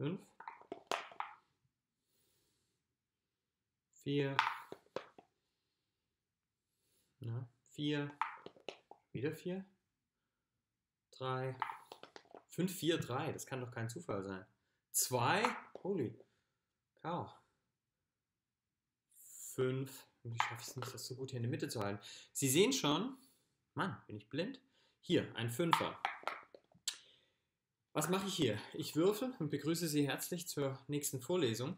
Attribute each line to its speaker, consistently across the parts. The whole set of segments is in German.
Speaker 1: 5, 4, ja, 4, wieder 4, 3, 5, 4, 3, das kann doch kein Zufall sein. 2, holy cow. 5, wie schaffe ich es nicht, das so gut hier in der Mitte zu halten? Sie sehen schon, Mann, bin ich blind? Hier, ein Fünfer. Was mache ich hier? Ich würfel und begrüße Sie herzlich zur nächsten Vorlesung.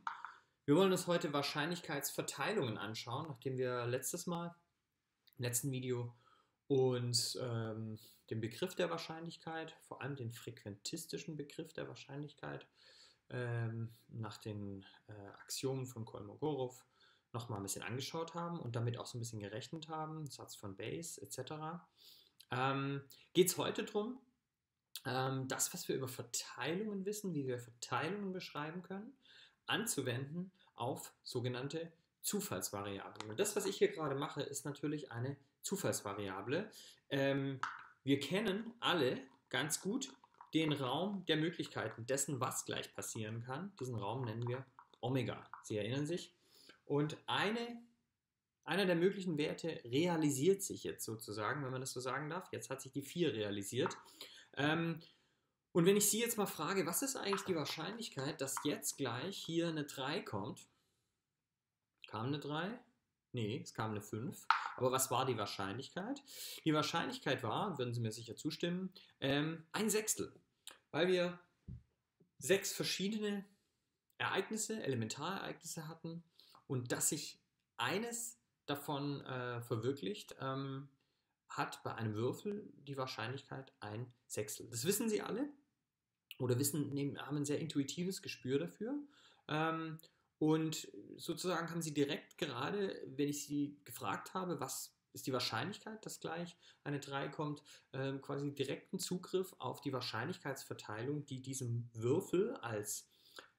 Speaker 1: Wir wollen uns heute Wahrscheinlichkeitsverteilungen anschauen, nachdem wir letztes Mal, im letzten Video, uns ähm, den Begriff der Wahrscheinlichkeit, vor allem den frequentistischen Begriff der Wahrscheinlichkeit, ähm, nach den äh, Axiomen von Kolmogorov nochmal ein bisschen angeschaut haben und damit auch so ein bisschen gerechnet haben, Satz von Bayes etc ähm, geht es heute darum, ähm, das, was wir über Verteilungen wissen, wie wir Verteilungen beschreiben können, anzuwenden auf sogenannte Zufallsvariablen. Und das, was ich hier gerade mache, ist natürlich eine Zufallsvariable. Ähm, wir kennen alle ganz gut den Raum der Möglichkeiten, dessen, was gleich passieren kann. Diesen Raum nennen wir Omega. Sie erinnern sich? Und eine einer der möglichen Werte realisiert sich jetzt sozusagen, wenn man das so sagen darf. Jetzt hat sich die 4 realisiert. Ähm, und wenn ich Sie jetzt mal frage, was ist eigentlich die Wahrscheinlichkeit, dass jetzt gleich hier eine 3 kommt? Kam eine 3? Nee, es kam eine 5. Aber was war die Wahrscheinlichkeit? Die Wahrscheinlichkeit war, würden Sie mir sicher zustimmen, ähm, ein Sechstel. Weil wir sechs verschiedene Ereignisse, Elementarereignisse hatten und dass sich eines davon äh, verwirklicht, ähm, hat bei einem Würfel die Wahrscheinlichkeit ein Sechstel. Das wissen Sie alle oder wissen, nehmen, haben ein sehr intuitives Gespür dafür. Ähm, und sozusagen haben Sie direkt gerade, wenn ich Sie gefragt habe, was ist die Wahrscheinlichkeit, dass gleich eine 3 kommt, äh, quasi direkten Zugriff auf die Wahrscheinlichkeitsverteilung, die diesem Würfel als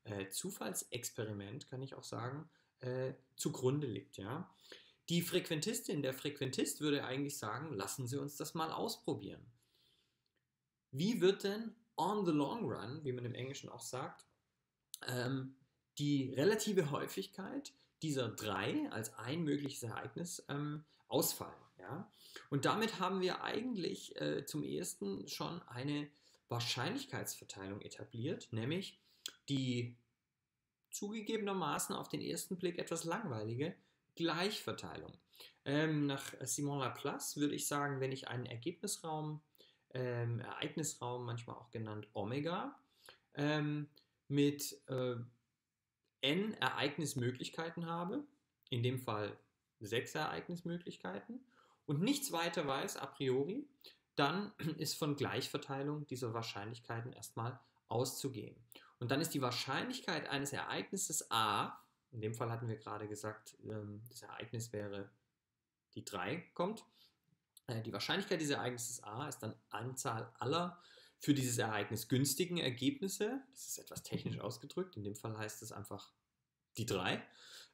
Speaker 1: äh, Zufallsexperiment, kann ich auch sagen, äh, zugrunde liegt. Ja? Die Frequentistin, der Frequentist würde eigentlich sagen, lassen Sie uns das mal ausprobieren. Wie wird denn on the long run, wie man im Englischen auch sagt, ähm, die relative Häufigkeit dieser drei als ein mögliches Ereignis ähm, ausfallen? Ja? Und damit haben wir eigentlich äh, zum ersten schon eine Wahrscheinlichkeitsverteilung etabliert, nämlich die zugegebenermaßen auf den ersten Blick etwas langweilige Gleichverteilung. Ähm, nach Simon Laplace würde ich sagen, wenn ich einen Ergebnisraum, ähm, Ereignisraum, manchmal auch genannt Omega, ähm, mit äh, n Ereignismöglichkeiten habe, in dem Fall sechs Ereignismöglichkeiten, und nichts weiter weiß a priori, dann ist von Gleichverteilung dieser Wahrscheinlichkeiten erstmal auszugehen. Und dann ist die Wahrscheinlichkeit eines Ereignisses a in dem Fall hatten wir gerade gesagt, ähm, das Ereignis wäre die 3 kommt. Äh, die Wahrscheinlichkeit dieses Ereignisses A ist dann Anzahl aller für dieses Ereignis günstigen Ergebnisse. Das ist etwas technisch ausgedrückt. In dem Fall heißt es einfach die 3.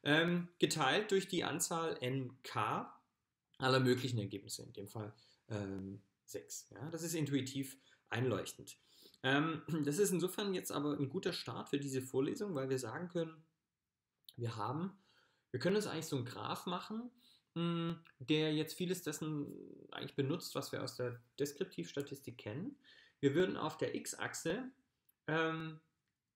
Speaker 1: Ähm, geteilt durch die Anzahl nk aller möglichen Ergebnisse. In dem Fall ähm, 6. Ja, das ist intuitiv einleuchtend. Ähm, das ist insofern jetzt aber ein guter Start für diese Vorlesung, weil wir sagen können, wir haben. Wir können uns eigentlich so einen Graph machen, hm, der jetzt vieles dessen eigentlich benutzt, was wir aus der Deskriptivstatistik kennen. Wir würden auf der x-Achse ähm,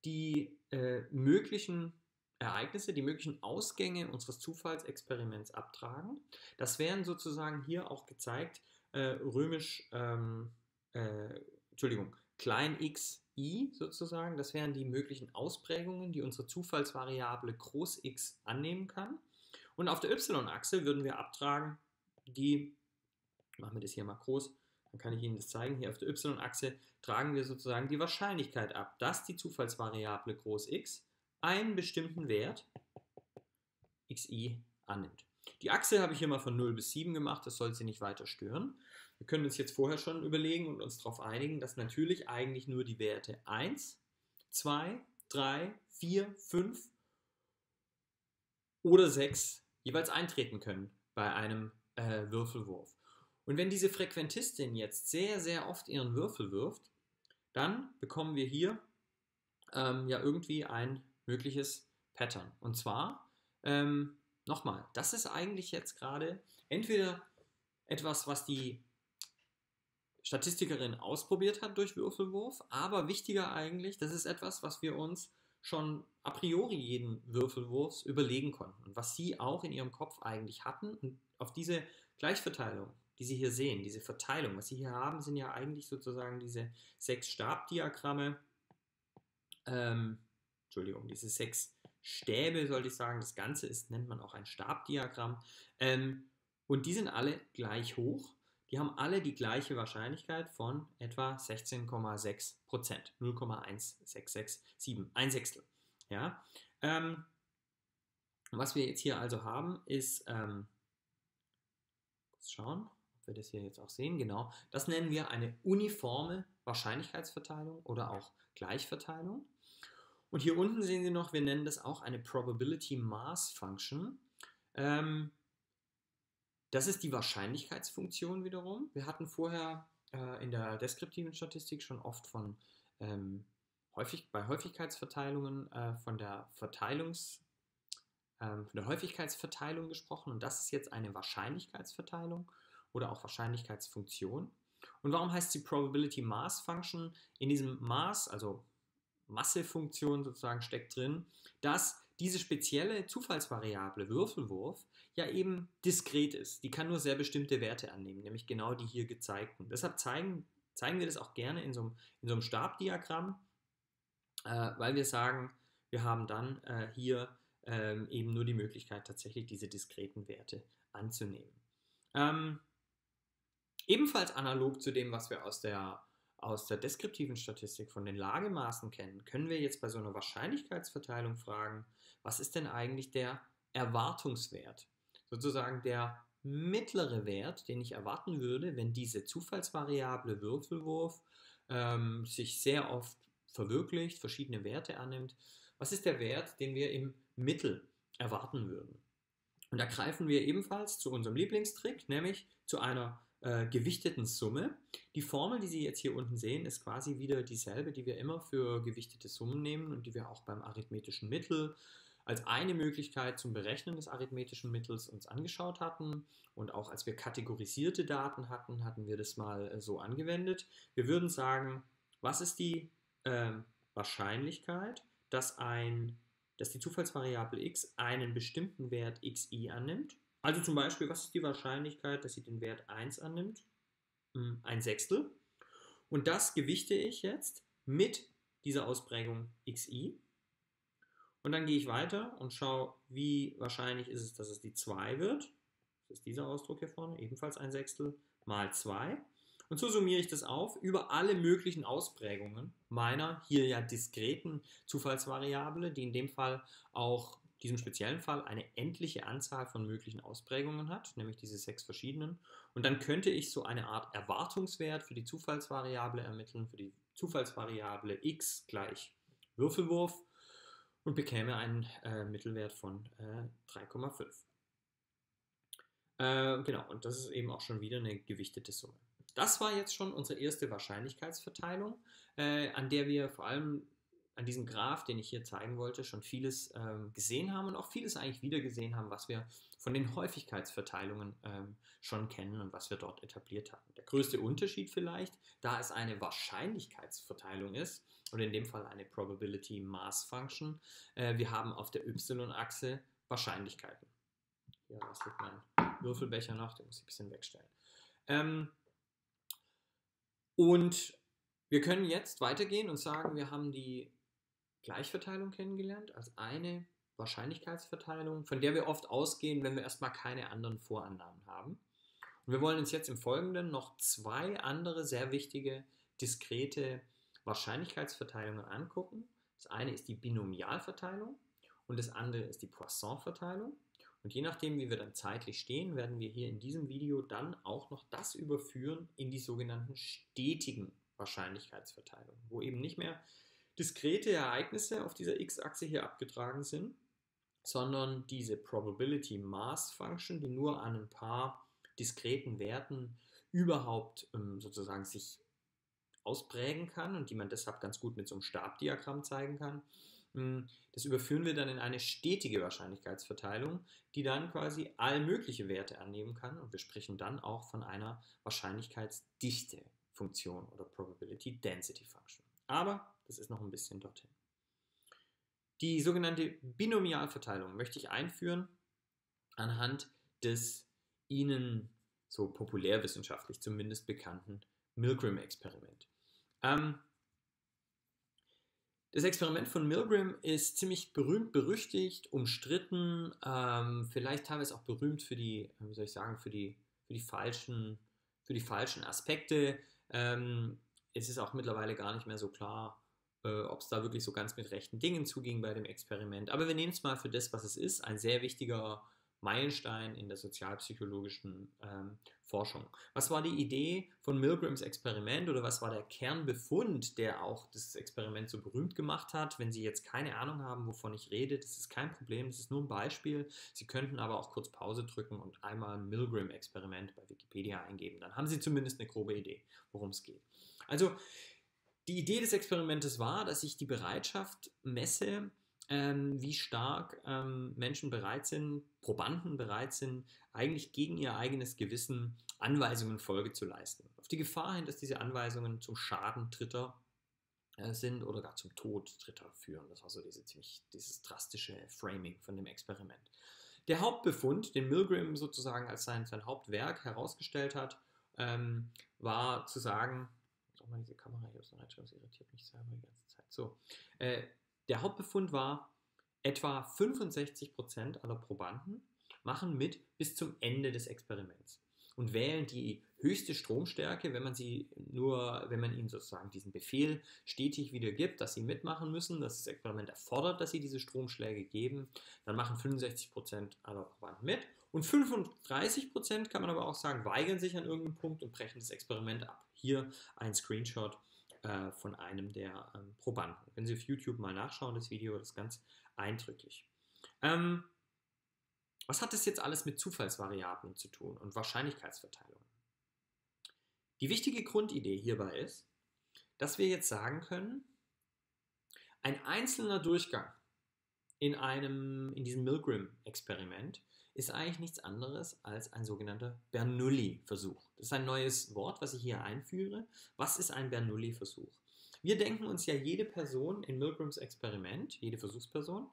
Speaker 1: die äh, möglichen Ereignisse, die möglichen Ausgänge unseres Zufallsexperiments abtragen. Das wären sozusagen hier auch gezeigt äh, römisch, ähm, äh, Entschuldigung, klein x i sozusagen. Das wären die möglichen Ausprägungen, die unsere Zufallsvariable groß x annehmen kann. Und auf der y-Achse würden wir abtragen die, machen wir das hier mal groß, dann kann ich Ihnen das zeigen. Hier auf der y-Achse tragen wir sozusagen die Wahrscheinlichkeit ab, dass die Zufallsvariable groß x einen bestimmten Wert xi annimmt. Die Achse habe ich hier mal von 0 bis 7 gemacht, das soll Sie nicht weiter stören. Wir können uns jetzt vorher schon überlegen und uns darauf einigen, dass natürlich eigentlich nur die Werte 1, 2, 3, 4, 5 oder 6 jeweils eintreten können bei einem äh, Würfelwurf. Und wenn diese Frequentistin jetzt sehr, sehr oft ihren Würfel wirft, dann bekommen wir hier ähm, ja irgendwie ein mögliches Pattern. Und zwar, ähm, nochmal, das ist eigentlich jetzt gerade entweder etwas, was die Statistikerin ausprobiert hat durch Würfelwurf, aber wichtiger eigentlich, das ist etwas, was wir uns schon a priori jeden Würfelwurfs überlegen konnten und was sie auch in ihrem Kopf eigentlich hatten. Und auf diese Gleichverteilung, die Sie hier sehen, diese Verteilung, was Sie hier haben, sind ja eigentlich sozusagen diese sechs Stabdiagramme, ähm, Entschuldigung, diese sechs Stäbe, sollte ich sagen, das Ganze ist, nennt man auch ein Stabdiagramm, ähm, und die sind alle gleich hoch. Die haben alle die gleiche Wahrscheinlichkeit von etwa 16,6 Prozent, 0,1667, ein Sechstel. Ja? Ähm, was wir jetzt hier also haben, ist, ähm, schauen, ob wir das hier jetzt auch sehen, genau, das nennen wir eine uniforme Wahrscheinlichkeitsverteilung oder auch Gleichverteilung. Und hier unten sehen Sie noch, wir nennen das auch eine Probability Mass Function. Ähm, das ist die Wahrscheinlichkeitsfunktion wiederum. Wir hatten vorher äh, in der deskriptiven Statistik schon oft von ähm, häufig, bei Häufigkeitsverteilungen äh, von der Verteilungs, ähm, von der Häufigkeitsverteilung gesprochen und das ist jetzt eine Wahrscheinlichkeitsverteilung oder auch Wahrscheinlichkeitsfunktion. Und warum heißt sie Probability Mass Function? In diesem Maß, also Massefunktion sozusagen steckt drin, dass diese spezielle Zufallsvariable Würfelwurf ja eben diskret ist. Die kann nur sehr bestimmte Werte annehmen, nämlich genau die hier gezeigten. Deshalb zeigen, zeigen wir das auch gerne in so einem, in so einem Stabdiagramm, äh, weil wir sagen, wir haben dann äh, hier ähm, eben nur die Möglichkeit, tatsächlich diese diskreten Werte anzunehmen. Ähm, ebenfalls analog zu dem, was wir aus der, aus der deskriptiven Statistik von den Lagemaßen kennen, können wir jetzt bei so einer Wahrscheinlichkeitsverteilung fragen, was ist denn eigentlich der Erwartungswert? Sozusagen der mittlere Wert, den ich erwarten würde, wenn diese Zufallsvariable Würfelwurf ähm, sich sehr oft verwirklicht, verschiedene Werte annimmt. Was ist der Wert, den wir im Mittel erwarten würden? Und da greifen wir ebenfalls zu unserem Lieblingstrick, nämlich zu einer äh, gewichteten Summe. Die Formel, die Sie jetzt hier unten sehen, ist quasi wieder dieselbe, die wir immer für gewichtete Summen nehmen und die wir auch beim arithmetischen Mittel als eine Möglichkeit zum Berechnen des arithmetischen Mittels uns angeschaut hatten und auch als wir kategorisierte Daten hatten, hatten wir das mal äh, so angewendet. Wir würden sagen, was ist die äh, Wahrscheinlichkeit, dass, ein, dass die Zufallsvariable x einen bestimmten Wert xi annimmt? Also zum Beispiel, was ist die Wahrscheinlichkeit, dass sie den Wert 1 annimmt? Hm, ein Sechstel. Und das gewichte ich jetzt mit dieser Ausprägung xi. Und dann gehe ich weiter und schaue, wie wahrscheinlich ist es, dass es die 2 wird. Das ist dieser Ausdruck hier vorne, ebenfalls ein Sechstel mal 2. Und so summiere ich das auf über alle möglichen Ausprägungen meiner hier ja diskreten Zufallsvariable, die in dem Fall auch diesem speziellen Fall eine endliche Anzahl von möglichen Ausprägungen hat, nämlich diese sechs verschiedenen. Und dann könnte ich so eine Art Erwartungswert für die Zufallsvariable ermitteln, für die Zufallsvariable x gleich Würfelwurf und bekäme einen äh, Mittelwert von äh, 3,5. Äh, genau, und das ist eben auch schon wieder eine gewichtete Summe. Das war jetzt schon unsere erste Wahrscheinlichkeitsverteilung, äh, an der wir vor allem an diesem Graph, den ich hier zeigen wollte, schon vieles ähm, gesehen haben und auch vieles eigentlich wieder gesehen haben, was wir von den Häufigkeitsverteilungen ähm, schon kennen und was wir dort etabliert hatten. Der größte Unterschied vielleicht, da es eine Wahrscheinlichkeitsverteilung ist, oder in dem Fall eine Probability Mass Function, äh, wir haben auf der y-Achse Wahrscheinlichkeiten. Hier, was liegt mein Würfelbecher noch? Den muss ich ein bisschen wegstellen. Ähm, und wir können jetzt weitergehen und sagen, wir haben die Gleichverteilung kennengelernt als eine Wahrscheinlichkeitsverteilung, von der wir oft ausgehen, wenn wir erstmal keine anderen Vorannahmen haben. Und wir wollen uns jetzt im Folgenden noch zwei andere sehr wichtige, diskrete Wahrscheinlichkeitsverteilungen angucken. Das eine ist die Binomialverteilung und das andere ist die Poisson-Verteilung. Und je nachdem, wie wir dann zeitlich stehen, werden wir hier in diesem Video dann auch noch das überführen in die sogenannten stetigen Wahrscheinlichkeitsverteilungen, wo eben nicht mehr diskrete Ereignisse auf dieser x-Achse hier abgetragen sind, sondern diese Probability Mass Function, die nur an ein paar diskreten Werten überhaupt ähm, sozusagen sich ausprägen kann und die man deshalb ganz gut mit so einem Stabdiagramm zeigen kann. Hm, das überführen wir dann in eine stetige Wahrscheinlichkeitsverteilung, die dann quasi all mögliche Werte annehmen kann und wir sprechen dann auch von einer Wahrscheinlichkeitsdichte-Funktion oder Probability Density Function. Aber das ist noch ein bisschen dorthin. Die sogenannte Binomialverteilung möchte ich einführen anhand des Ihnen so populärwissenschaftlich zumindest bekannten Milgram-Experiment. Ähm, das Experiment von Milgram ist ziemlich berühmt, berüchtigt, umstritten, ähm, vielleicht teilweise auch berühmt für die, wie soll ich sagen, für die, für die, falschen, für die falschen Aspekte. Ähm, es ist auch mittlerweile gar nicht mehr so klar, äh, ob es da wirklich so ganz mit rechten Dingen zuging bei dem Experiment. Aber wir nehmen es mal für das, was es ist, ein sehr wichtiger Meilenstein in der sozialpsychologischen ähm, Forschung. Was war die Idee von Milgrams Experiment oder was war der Kernbefund, der auch das Experiment so berühmt gemacht hat? Wenn Sie jetzt keine Ahnung haben, wovon ich rede, das ist kein Problem, das ist nur ein Beispiel. Sie könnten aber auch kurz Pause drücken und einmal Milgram-Experiment bei Wikipedia eingeben. Dann haben Sie zumindest eine grobe Idee, worum es geht. Also die Idee des Experimentes war, dass ich die Bereitschaft messe, ähm, wie stark ähm, Menschen bereit sind, Probanden bereit sind, eigentlich gegen ihr eigenes Gewissen Anweisungen Folge zu leisten. Auf die Gefahr hin, dass diese Anweisungen zum Schaden Dritter äh, sind oder gar zum Tod Dritter führen. Das war so diese ziemlich, dieses drastische Framing von dem Experiment. Der Hauptbefund, den Milgram sozusagen als sein, sein Hauptwerk herausgestellt hat, ähm, war zu sagen, auch mal diese Kamera hier aus der Reitschirm, irritiert mich selber die ganze Zeit. So, äh, der Hauptbefund war, etwa 65% aller Probanden machen mit bis zum Ende des Experiments und wählen die höchste Stromstärke, wenn man sie nur, wenn man ihnen sozusagen diesen Befehl stetig wieder gibt, dass sie mitmachen müssen, dass das Experiment erfordert, dass sie diese Stromschläge geben, dann machen 65% aller Probanden mit und 35% kann man aber auch sagen, weigern sich an irgendeinem Punkt und brechen das Experiment ab. Hier ein Screenshot äh, von einem der ähm, Probanden. Wenn Sie auf YouTube mal nachschauen, das Video, ist ganz eindrücklich. Ähm, was hat das jetzt alles mit Zufallsvariablen zu tun und Wahrscheinlichkeitsverteilungen? Die wichtige Grundidee hierbei ist, dass wir jetzt sagen können, ein einzelner Durchgang in, einem, in diesem Milgram-Experiment ist eigentlich nichts anderes als ein sogenannter Bernoulli-Versuch. Das ist ein neues Wort, was ich hier einführe. Was ist ein Bernoulli-Versuch? Wir denken uns ja jede Person in Milgrams Experiment, jede Versuchsperson,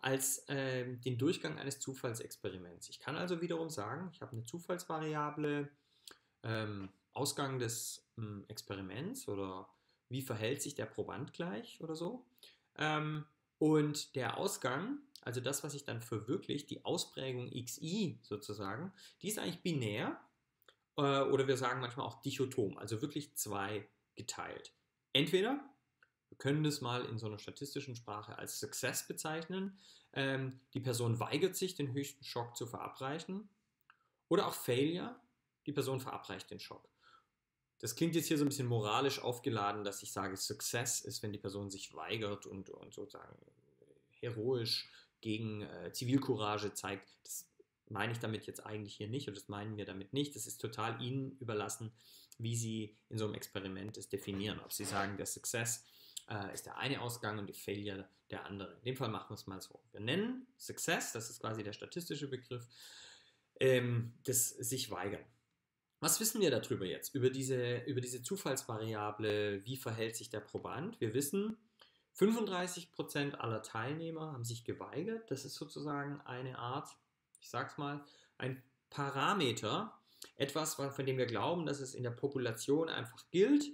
Speaker 1: als äh, den Durchgang eines Zufallsexperiments. Ich kann also wiederum sagen, ich habe eine Zufallsvariable, ähm, Ausgang des ähm, Experiments oder wie verhält sich der Proband gleich oder so. Ähm, und der Ausgang also das, was sich dann verwirklicht, die Ausprägung xi sozusagen, die ist eigentlich binär äh, oder wir sagen manchmal auch dichotom, also wirklich zwei geteilt. Entweder wir können das mal in so einer statistischen Sprache als Success bezeichnen. Ähm, die Person weigert sich, den höchsten Schock zu verabreichen. Oder auch Failure, die Person verabreicht den Schock. Das klingt jetzt hier so ein bisschen moralisch aufgeladen, dass ich sage, Success ist, wenn die Person sich weigert und, und sozusagen heroisch gegen äh, Zivilcourage zeigt. Das meine ich damit jetzt eigentlich hier nicht und das meinen wir damit nicht. Das ist total Ihnen überlassen, wie Sie in so einem Experiment es definieren. Ob Sie sagen, der Success äh, ist der eine Ausgang und die Failure der andere. In dem Fall machen wir es mal so. Wir nennen Success, das ist quasi der statistische Begriff, ähm, das sich weigern. Was wissen wir darüber jetzt? Über diese, über diese Zufallsvariable, wie verhält sich der Proband? Wir wissen, 35% aller Teilnehmer haben sich geweigert. Das ist sozusagen eine Art, ich sag's mal, ein Parameter, etwas, von dem wir glauben, dass es in der Population einfach gilt.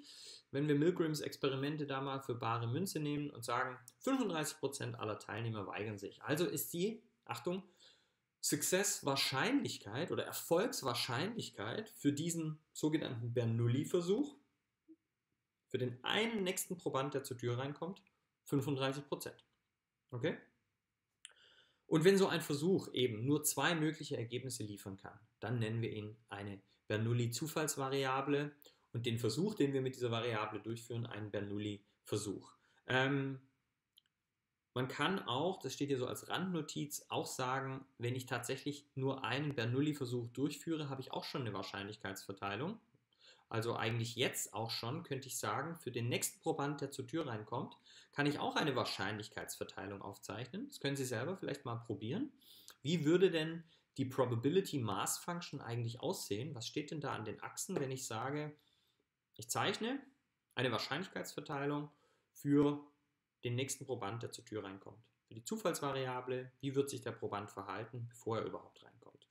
Speaker 1: Wenn wir Milgrams Experimente da mal für bare Münze nehmen und sagen, 35% aller Teilnehmer weigern sich. Also ist die, Achtung, Success-Wahrscheinlichkeit oder Erfolgswahrscheinlichkeit für diesen sogenannten Bernoulli-Versuch, für den einen nächsten Proband, der zur Tür reinkommt, 35 Prozent. Okay? Und wenn so ein Versuch eben nur zwei mögliche Ergebnisse liefern kann, dann nennen wir ihn eine Bernoulli-Zufallsvariable und den Versuch, den wir mit dieser Variable durchführen, einen Bernoulli-Versuch. Ähm, man kann auch, das steht hier so als Randnotiz, auch sagen, wenn ich tatsächlich nur einen Bernoulli-Versuch durchführe, habe ich auch schon eine Wahrscheinlichkeitsverteilung. also eigentlich jetzt auch schon, könnte ich sagen, für den nächsten Proband, der zur Tür reinkommt, kann ich auch eine Wahrscheinlichkeitsverteilung aufzeichnen. Das können Sie selber vielleicht mal probieren. Wie würde denn die Probability Mass Function eigentlich aussehen? Was steht denn da an den Achsen, wenn ich sage, ich zeichne eine Wahrscheinlichkeitsverteilung für den nächsten Proband, der zur Tür reinkommt? Für die Zufallsvariable, wie wird sich der Proband verhalten, bevor er überhaupt reinkommt?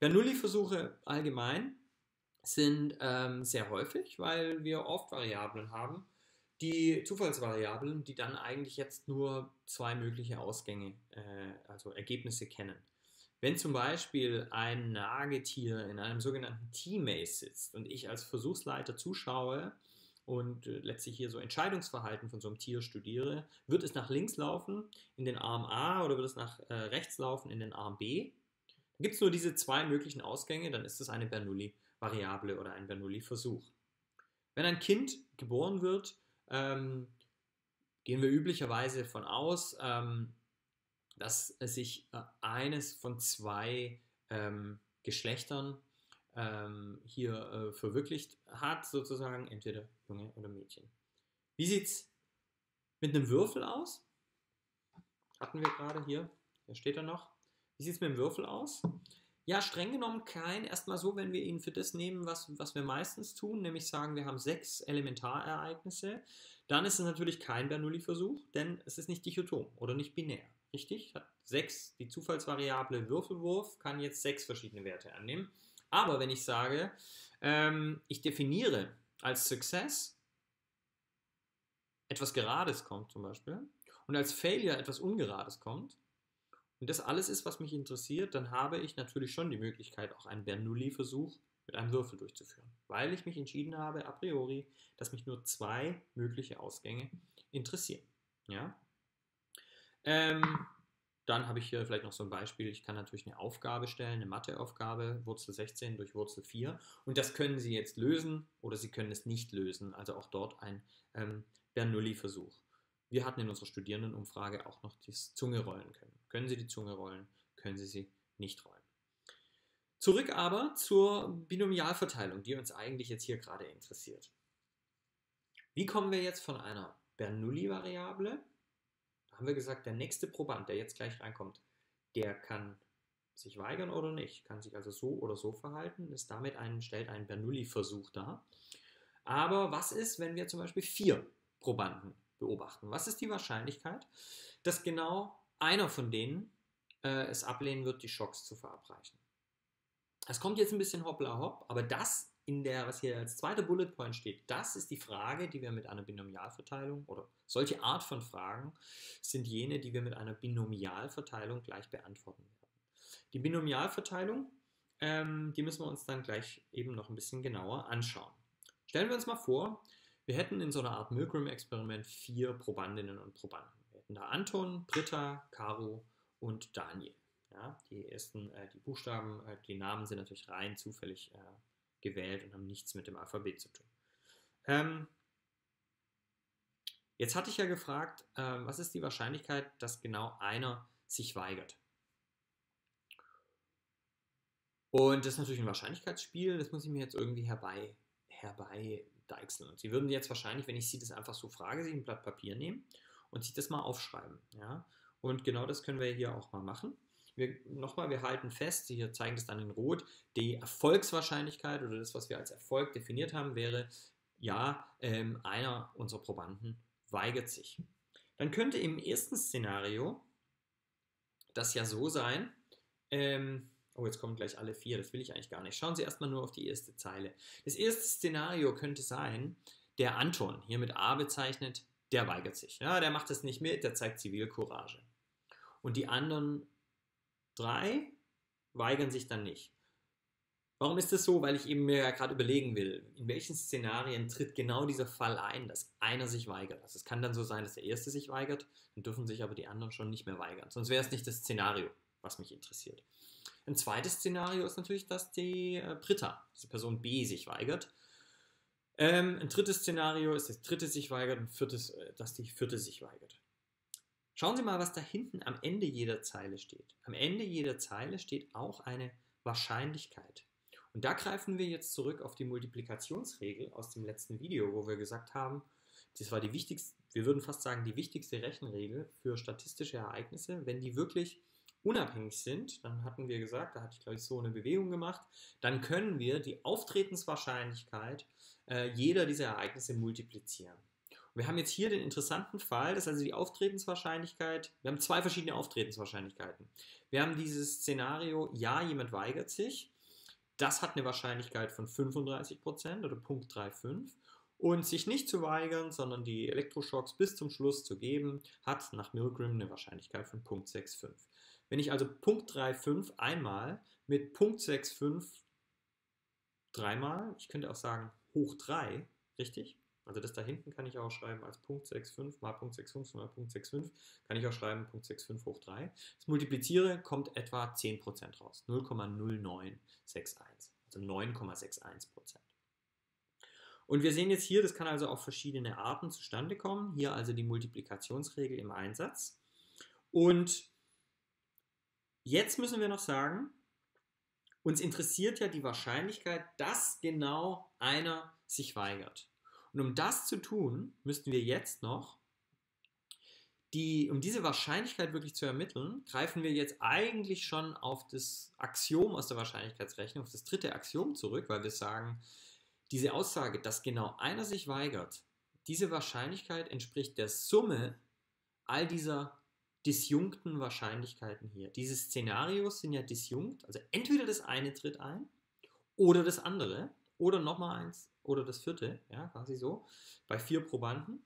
Speaker 1: Bernoulli-Versuche allgemein sind ähm, sehr häufig, weil wir oft Variablen haben, die Zufallsvariablen, die dann eigentlich jetzt nur zwei mögliche Ausgänge, äh, also Ergebnisse kennen. Wenn zum Beispiel ein Nagetier in einem sogenannten T-Maze sitzt und ich als Versuchsleiter zuschaue und äh, letztlich hier so Entscheidungsverhalten von so einem Tier studiere, wird es nach links laufen in den Arm A oder wird es nach äh, rechts laufen in den Arm B? Gibt es nur diese zwei möglichen Ausgänge, dann ist das eine Bernoulli-Variable oder ein Bernoulli-Versuch. Wenn ein Kind geboren wird, ähm, gehen wir üblicherweise von aus, ähm, dass es sich äh, eines von zwei ähm, Geschlechtern ähm, hier äh, verwirklicht hat, sozusagen, entweder Junge oder Mädchen. Wie sieht es mit einem Würfel aus? Hatten wir gerade hier, hier steht er noch. Wie sieht es mit dem Würfel aus? Ja, streng genommen kein. Erstmal so, wenn wir ihn für das nehmen, was, was wir meistens tun, nämlich sagen, wir haben sechs Elementarereignisse, dann ist es natürlich kein Bernoulli-Versuch, denn es ist nicht dichotom oder nicht binär. Richtig? Hat sechs, die Zufallsvariable Würfelwurf kann jetzt sechs verschiedene Werte annehmen. Aber wenn ich sage, ähm, ich definiere als Success etwas Gerades kommt zum Beispiel und als Failure etwas Ungerades kommt, und das alles ist, was mich interessiert, dann habe ich natürlich schon die Möglichkeit, auch einen Bernoulli-Versuch mit einem Würfel durchzuführen, weil ich mich entschieden habe, a priori, dass mich nur zwei mögliche Ausgänge interessieren. Ja? Ähm, dann habe ich hier vielleicht noch so ein Beispiel. Ich kann natürlich eine Aufgabe stellen, eine Matheaufgabe, Wurzel 16 durch Wurzel 4. Und das können Sie jetzt lösen oder Sie können es nicht lösen. Also auch dort ein ähm, Bernoulli-Versuch. Wir hatten in unserer Studierendenumfrage auch noch die Zunge rollen können. Können Sie die Zunge rollen? Können Sie sie nicht rollen? Zurück aber zur Binomialverteilung, die uns eigentlich jetzt hier gerade interessiert. Wie kommen wir jetzt von einer Bernoulli-Variable haben wir gesagt, der nächste Proband, der jetzt gleich reinkommt, der kann sich weigern oder nicht, kann sich also so oder so verhalten, ist damit ein, stellt einen Bernoulli-Versuch dar. Aber was ist, wenn wir zum Beispiel vier Probanden beobachten? Was ist die Wahrscheinlichkeit, dass genau einer von denen äh, es ablehnen wird, die Schocks zu verabreichen? Es kommt jetzt ein bisschen hoppla hopp, aber das in der, was hier als zweiter Bullet Point steht, das ist die Frage, die wir mit einer Binomialverteilung oder solche Art von Fragen sind jene, die wir mit einer Binomialverteilung gleich beantworten werden. Die Binomialverteilung, ähm, die müssen wir uns dann gleich eben noch ein bisschen genauer anschauen. Stellen wir uns mal vor, wir hätten in so einer Art Milgram-Experiment vier Probandinnen und Probanden. Wir hätten da Anton, Britta, Caro und Daniel. Ja, die ersten, äh, die Buchstaben, äh, die Namen sind natürlich rein zufällig äh, gewählt und haben nichts mit dem Alphabet zu tun. Ähm, jetzt hatte ich ja gefragt, äh, was ist die Wahrscheinlichkeit, dass genau einer sich weigert? Und das ist natürlich ein Wahrscheinlichkeitsspiel, das muss ich mir jetzt irgendwie herbei, herbei deichseln. Und Sie würden jetzt wahrscheinlich, wenn ich Sie das einfach so frage, sich ein Blatt Papier nehmen und sich das mal aufschreiben. Ja? Und genau das können wir hier auch mal machen. Wir, nochmal, wir halten fest, hier zeigen es dann in Rot, die Erfolgswahrscheinlichkeit oder das, was wir als Erfolg definiert haben, wäre, ja, ähm, einer unserer Probanden weigert sich. Dann könnte im ersten Szenario das ja so sein, ähm, oh, jetzt kommen gleich alle vier, das will ich eigentlich gar nicht. Schauen Sie erstmal nur auf die erste Zeile. Das erste Szenario könnte sein, der Anton, hier mit A bezeichnet, der weigert sich. Ja, der macht das nicht mit, der zeigt Zivilcourage. Und die anderen Drei weigern sich dann nicht. Warum ist das so? Weil ich eben mir ja gerade überlegen will, in welchen Szenarien tritt genau dieser Fall ein, dass einer sich weigert. Also es kann dann so sein, dass der Erste sich weigert, dann dürfen sich aber die anderen schon nicht mehr weigern. Sonst wäre es nicht das Szenario, was mich interessiert. Ein zweites Szenario ist natürlich, dass die äh, Britta, die Person B, sich weigert. Ähm, ein drittes Szenario ist, dass dritte sich weigert und viertes, äh, dass die vierte sich weigert. Schauen Sie mal, was da hinten am Ende jeder Zeile steht. Am Ende jeder Zeile steht auch eine Wahrscheinlichkeit. Und da greifen wir jetzt zurück auf die Multiplikationsregel aus dem letzten Video, wo wir gesagt haben, das war die wichtigste, wir würden fast sagen, die wichtigste Rechenregel für statistische Ereignisse. Wenn die wirklich unabhängig sind, dann hatten wir gesagt, da hatte ich glaube ich so eine Bewegung gemacht, dann können wir die Auftretenswahrscheinlichkeit äh, jeder dieser Ereignisse multiplizieren. Wir haben jetzt hier den interessanten Fall, dass also die Auftretenswahrscheinlichkeit, wir haben zwei verschiedene Auftretenswahrscheinlichkeiten. Wir haben dieses Szenario, ja, jemand weigert sich, das hat eine Wahrscheinlichkeit von 35% oder Punkt 3,5 und sich nicht zu weigern, sondern die Elektroschocks bis zum Schluss zu geben, hat nach Milgram eine Wahrscheinlichkeit von Punkt 6,5. Wenn ich also Punkt 3,5 einmal mit Punkt 6,5 dreimal, ich könnte auch sagen hoch 3, richtig? Also das da hinten kann ich auch schreiben als Punkt 6,5 mal Punkt 6,5 mal Punkt 6,5, kann ich auch schreiben Punkt 6,5 hoch 3. Das multipliziere, kommt etwa 10% raus, 0,0961, also 9,61%. Und wir sehen jetzt hier, das kann also auf verschiedene Arten zustande kommen. Hier also die Multiplikationsregel im Einsatz. Und Jetzt müssen wir noch sagen, uns interessiert ja die Wahrscheinlichkeit, dass genau einer sich weigert. Und um das zu tun, müssten wir jetzt noch, die, um diese Wahrscheinlichkeit wirklich zu ermitteln, greifen wir jetzt eigentlich schon auf das Axiom aus der Wahrscheinlichkeitsrechnung, auf das dritte Axiom zurück, weil wir sagen, diese Aussage, dass genau einer sich weigert, diese Wahrscheinlichkeit entspricht der Summe all dieser disjunkten Wahrscheinlichkeiten hier. Diese Szenarios sind ja disjunkt, also entweder das eine tritt ein oder das andere oder nochmal eins oder das vierte, ja, quasi so, bei vier Probanden.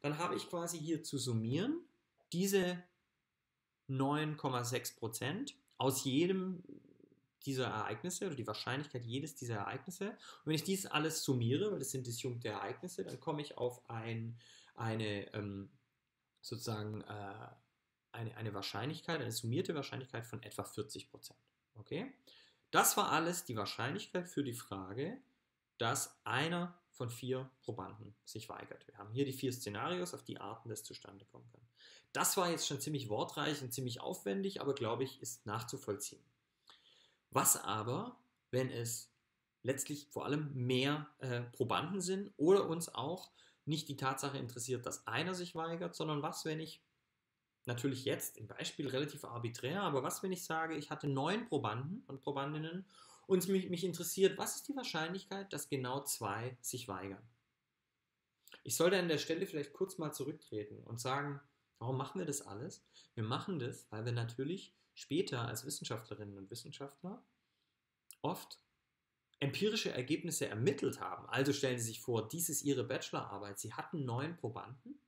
Speaker 1: Dann habe ich quasi hier zu summieren diese 9,6 Prozent aus jedem dieser Ereignisse oder die Wahrscheinlichkeit jedes dieser Ereignisse. Und wenn ich dies alles summiere, weil das sind disjunkte Ereignisse, dann komme ich auf ein, eine ähm, sozusagen äh, eine, eine Wahrscheinlichkeit, eine summierte Wahrscheinlichkeit von etwa 40% Okay? Das war alles die Wahrscheinlichkeit für die Frage, dass einer von vier Probanden sich weigert. Wir haben hier die vier Szenarios, auf die Arten das zustande kommen kann. Das war jetzt schon ziemlich wortreich und ziemlich aufwendig, aber glaube ich, ist nachzuvollziehen. Was aber, wenn es letztlich vor allem mehr äh, Probanden sind oder uns auch nicht die Tatsache interessiert, dass einer sich weigert, sondern was, wenn ich natürlich jetzt im Beispiel relativ arbiträr, aber was, wenn ich sage, ich hatte neun Probanden und Probandinnen und mich, mich interessiert, was ist die Wahrscheinlichkeit, dass genau zwei sich weigern? Ich sollte an der Stelle vielleicht kurz mal zurücktreten und sagen, warum machen wir das alles? Wir machen das, weil wir natürlich später als Wissenschaftlerinnen und Wissenschaftler oft empirische Ergebnisse ermittelt haben. Also stellen Sie sich vor, dies ist Ihre Bachelorarbeit. Sie hatten neun Probanden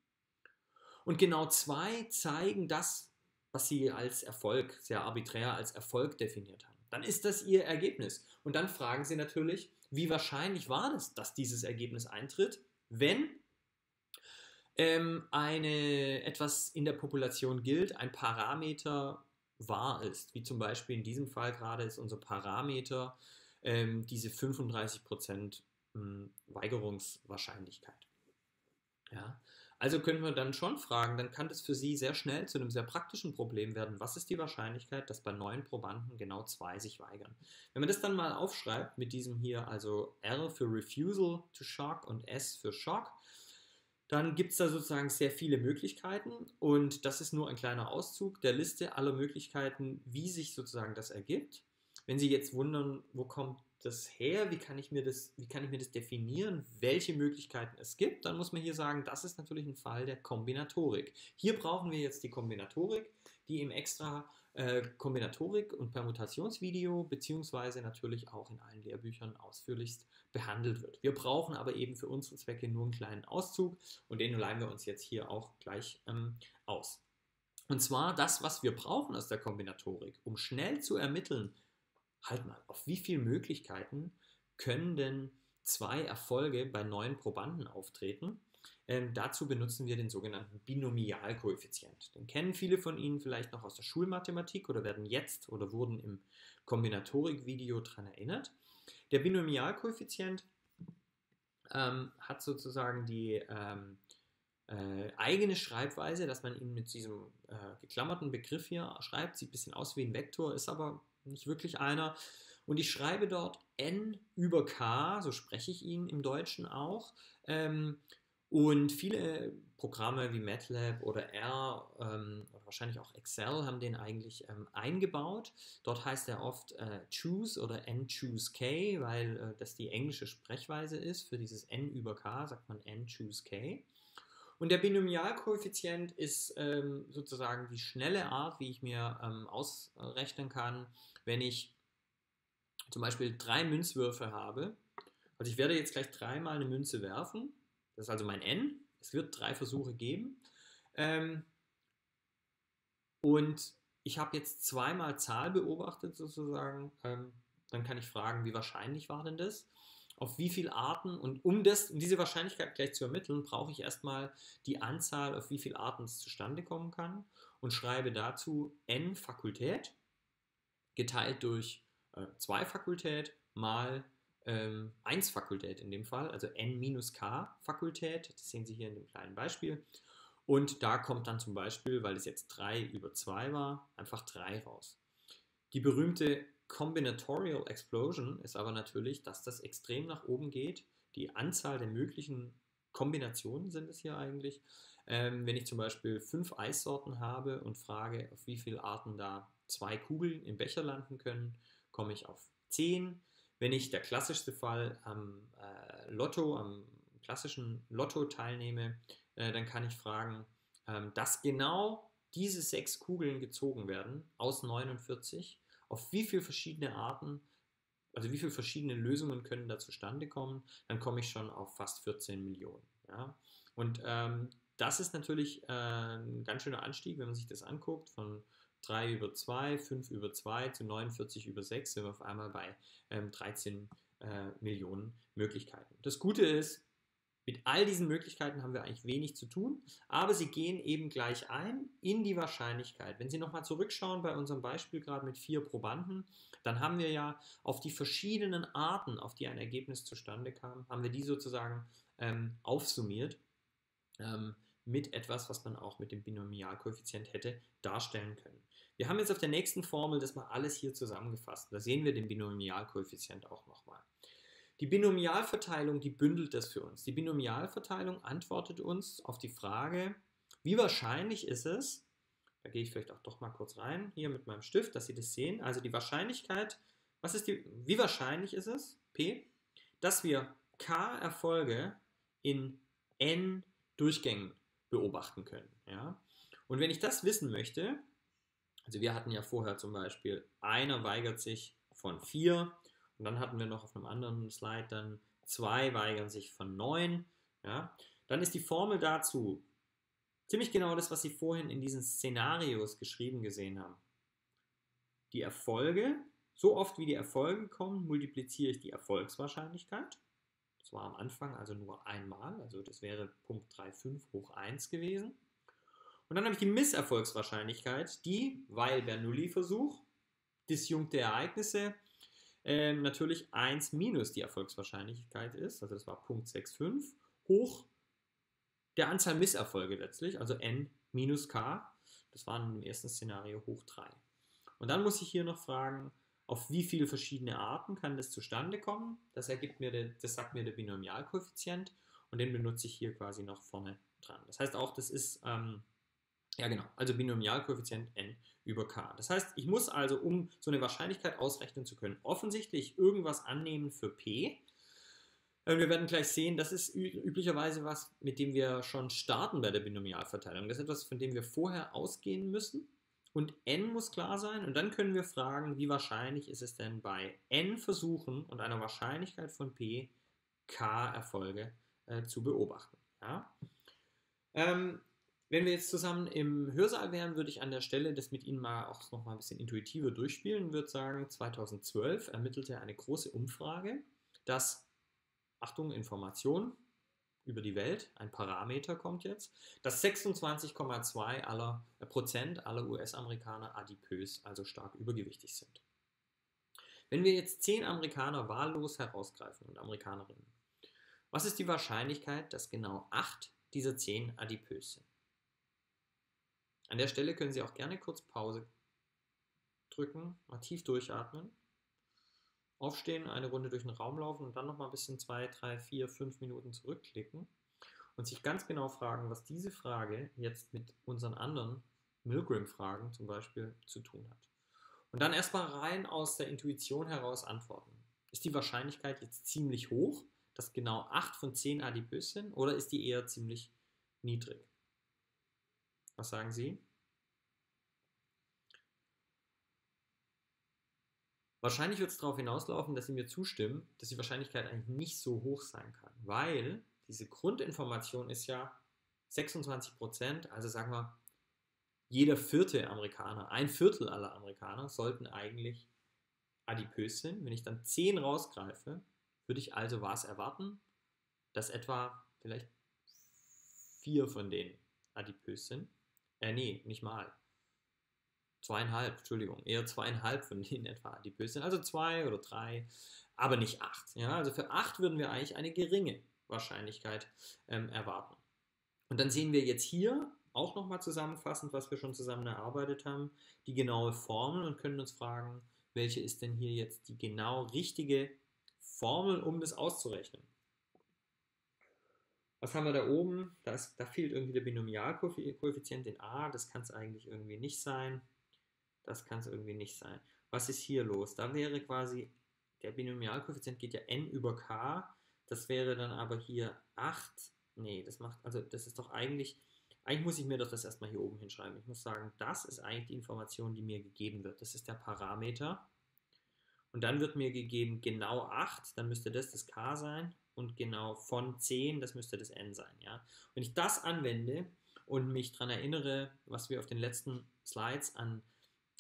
Speaker 1: und genau zwei zeigen das, was sie als Erfolg, sehr arbiträr als Erfolg definiert haben. Dann ist das ihr Ergebnis. Und dann fragen sie natürlich, wie wahrscheinlich war es, dass dieses Ergebnis eintritt, wenn ähm, eine, etwas in der Population gilt, ein Parameter wahr ist, wie zum Beispiel in diesem Fall gerade ist unser Parameter ähm, diese 35% hm, Weigerungswahrscheinlichkeit. Ja? Also können wir dann schon fragen, dann kann das für Sie sehr schnell zu einem sehr praktischen Problem werden. Was ist die Wahrscheinlichkeit, dass bei neun Probanden genau zwei sich weigern? Wenn man das dann mal aufschreibt mit diesem hier, also R für Refusal to Shock und S für Shock, dann gibt es da sozusagen sehr viele Möglichkeiten und das ist nur ein kleiner Auszug der Liste aller Möglichkeiten, wie sich sozusagen das ergibt. Wenn Sie jetzt wundern, wo kommt das her? Wie kann ich mir das, wie kann ich mir das definieren, welche Möglichkeiten es gibt? Dann muss man hier sagen, das ist natürlich ein Fall der Kombinatorik. Hier brauchen wir jetzt die Kombinatorik, die im extra äh, Kombinatorik- und Permutationsvideo beziehungsweise natürlich auch in allen Lehrbüchern ausführlichst behandelt wird. Wir brauchen aber eben für unsere Zwecke nur einen kleinen Auszug und den leihen wir uns jetzt hier auch gleich ähm, aus. Und zwar das, was wir brauchen aus der Kombinatorik, um schnell zu ermitteln, halt mal, auf wie viele Möglichkeiten können denn zwei Erfolge bei neuen Probanden auftreten? Ähm, dazu benutzen wir den sogenannten Binomialkoeffizient. Den kennen viele von Ihnen vielleicht noch aus der Schulmathematik oder werden jetzt oder wurden im Kombinatorik-Video daran erinnert. Der Binomialkoeffizient ähm, hat sozusagen die ähm, äh, eigene Schreibweise, dass man ihn mit diesem äh, geklammerten Begriff hier schreibt. Sieht ein bisschen aus wie ein Vektor, ist aber nicht wirklich einer. Und ich schreibe dort n über k, so spreche ich ihn im Deutschen auch. Ähm, und viele Programme wie MATLAB oder R ähm, oder wahrscheinlich auch Excel haben den eigentlich ähm, eingebaut. Dort heißt er oft äh, choose oder n choose k, weil äh, das die englische Sprechweise ist. Für dieses n über k sagt man n choose k. Und der Binomialkoeffizient ist ähm, sozusagen die schnelle Art, wie ich mir ähm, ausrechnen kann, wenn ich zum Beispiel drei Münzwürfe habe. Also ich werde jetzt gleich dreimal eine Münze werfen das ist also mein n. Es wird drei Versuche geben. Ähm, und ich habe jetzt zweimal Zahl beobachtet sozusagen. Ähm, dann kann ich fragen, wie wahrscheinlich war denn das? Auf wie viele Arten und um, das, um diese Wahrscheinlichkeit gleich zu ermitteln, brauche ich erstmal die Anzahl, auf wie viele Arten es zustande kommen kann und schreibe dazu n Fakultät geteilt durch äh, 2 Fakultät mal ähm, 1 Fakultät in dem Fall, also n-k Fakultät, das sehen Sie hier in dem kleinen Beispiel. Und da kommt dann zum Beispiel, weil es jetzt 3 über 2 war, einfach 3 raus. Die berühmte Combinatorial Explosion ist aber natürlich, dass das extrem nach oben geht. Die Anzahl der möglichen Kombinationen sind es hier eigentlich. Ähm, wenn ich zum Beispiel fünf Eissorten habe und frage, auf wie viele Arten da zwei Kugeln im Becher landen können, komme ich auf 10. Wenn ich der klassischste Fall am äh, Lotto, am klassischen Lotto teilnehme, äh, dann kann ich fragen, ähm, dass genau diese sechs Kugeln gezogen werden aus 49, auf wie viele verschiedene Arten, also wie viele verschiedene Lösungen können da zustande kommen, dann komme ich schon auf fast 14 Millionen. Ja? Und ähm, das ist natürlich äh, ein ganz schöner Anstieg, wenn man sich das anguckt, von 3 über 2, 5 über 2 zu 49 über 6 sind wir auf einmal bei ähm, 13 äh, Millionen Möglichkeiten. Das Gute ist, mit all diesen Möglichkeiten haben wir eigentlich wenig zu tun, aber sie gehen eben gleich ein in die Wahrscheinlichkeit. Wenn Sie nochmal zurückschauen bei unserem Beispiel gerade mit vier Probanden, dann haben wir ja auf die verschiedenen Arten, auf die ein Ergebnis zustande kam, haben wir die sozusagen ähm, aufsummiert. Ähm, mit etwas, was man auch mit dem Binomialkoeffizient hätte darstellen können. Wir haben jetzt auf der nächsten Formel das mal alles hier zusammengefasst. Da sehen wir den Binomialkoeffizient auch nochmal. Die Binomialverteilung, die bündelt das für uns. Die Binomialverteilung antwortet uns auf die Frage, wie wahrscheinlich ist es, da gehe ich vielleicht auch doch mal kurz rein, hier mit meinem Stift, dass Sie das sehen. Also die Wahrscheinlichkeit, was ist die, wie wahrscheinlich ist es, P, dass wir K Erfolge in N Durchgängen beobachten können. Ja? Und wenn ich das wissen möchte, also wir hatten ja vorher zum Beispiel, einer weigert sich von vier und dann hatten wir noch auf einem anderen Slide dann zwei weigern sich von neun. Ja? Dann ist die Formel dazu ziemlich genau das, was Sie vorhin in diesen Szenarios geschrieben gesehen haben. Die Erfolge, so oft wie die Erfolge kommen, multipliziere ich die Erfolgswahrscheinlichkeit. Das war am Anfang also nur einmal, also das wäre Punkt 3,5 hoch 1 gewesen. Und dann habe ich die Misserfolgswahrscheinlichkeit, die, weil Bernoulli-Versuch, disjunkte Ereignisse, äh, natürlich 1 minus die Erfolgswahrscheinlichkeit ist, also das war Punkt 6,5, hoch der Anzahl Misserfolge letztlich, also n minus k, das waren im ersten Szenario hoch 3. Und dann muss ich hier noch fragen, auf wie viele verschiedene Arten kann das zustande kommen? Das ergibt mir, der, das sagt mir der Binomialkoeffizient und den benutze ich hier quasi noch vorne dran. Das heißt auch, das ist, ähm, ja genau, also Binomialkoeffizient n über k. Das heißt, ich muss also, um so eine Wahrscheinlichkeit ausrechnen zu können, offensichtlich irgendwas annehmen für p. Äh, wir werden gleich sehen, das ist üblicherweise was, mit dem wir schon starten bei der Binomialverteilung. Das ist etwas, von dem wir vorher ausgehen müssen und n muss klar sein. Und dann können wir fragen, wie wahrscheinlich ist es denn bei n Versuchen und einer Wahrscheinlichkeit von p k Erfolge äh, zu beobachten. Ja? Ähm, wenn wir jetzt zusammen im Hörsaal wären, würde ich an der Stelle das mit Ihnen mal auch noch mal ein bisschen intuitiver durchspielen würde sagen, 2012 ermittelte eine große Umfrage, dass, Achtung, Information, über die Welt, ein Parameter kommt jetzt, dass 26,2 aller, äh, Prozent aller US-Amerikaner adipös, also stark übergewichtig sind. Wenn wir jetzt 10 Amerikaner wahllos herausgreifen und Amerikanerinnen, was ist die Wahrscheinlichkeit, dass genau 8 dieser 10 adipös sind? An der Stelle können Sie auch gerne kurz Pause drücken, mal tief durchatmen aufstehen, eine Runde durch den Raum laufen und dann nochmal ein bisschen zwei, drei, vier, fünf Minuten zurückklicken und sich ganz genau fragen, was diese Frage jetzt mit unseren anderen Milgram-Fragen zum Beispiel zu tun hat. Und dann erstmal rein aus der Intuition heraus antworten. Ist die Wahrscheinlichkeit jetzt ziemlich hoch, dass genau 8 von 10 adipös sind, oder ist die eher ziemlich niedrig? Was sagen Sie? Wahrscheinlich wird es darauf hinauslaufen, dass Sie mir zustimmen, dass die Wahrscheinlichkeit eigentlich nicht so hoch sein kann, weil diese Grundinformation ist ja 26 Prozent, also sagen wir, jeder vierte Amerikaner, ein Viertel aller Amerikaner sollten eigentlich adipös sind. Wenn ich dann 10 rausgreife, würde ich also was erwarten, dass etwa vielleicht vier von denen adipös sind. Äh, nee, nicht mal. Zweieinhalb, Entschuldigung, eher zweieinhalb von denen etwa adipös sind. Also zwei oder drei, aber nicht acht. Ja, also für acht würden wir eigentlich eine geringe Wahrscheinlichkeit ähm, erwarten. Und dann sehen wir jetzt hier auch nochmal zusammenfassend, was wir schon zusammen erarbeitet haben, die genaue Formel und können uns fragen, welche ist denn hier jetzt die genau richtige Formel, um das auszurechnen. Was haben wir da oben? Da, ist, da fehlt irgendwie der Binomialkoeffizient in a, das kann es eigentlich irgendwie nicht sein. Das kann es irgendwie nicht sein. Was ist hier los? Da wäre quasi, der Binomialkoeffizient geht ja n über k, das wäre dann aber hier 8. Nee, das macht, also das ist doch eigentlich, eigentlich muss ich mir doch das erstmal hier oben hinschreiben. Ich muss sagen, das ist eigentlich die Information, die mir gegeben wird. Das ist der Parameter. Und dann wird mir gegeben genau 8, dann müsste das das k sein. Und genau von 10, das müsste das n sein. Ja? Wenn ich das anwende und mich daran erinnere, was wir auf den letzten Slides an,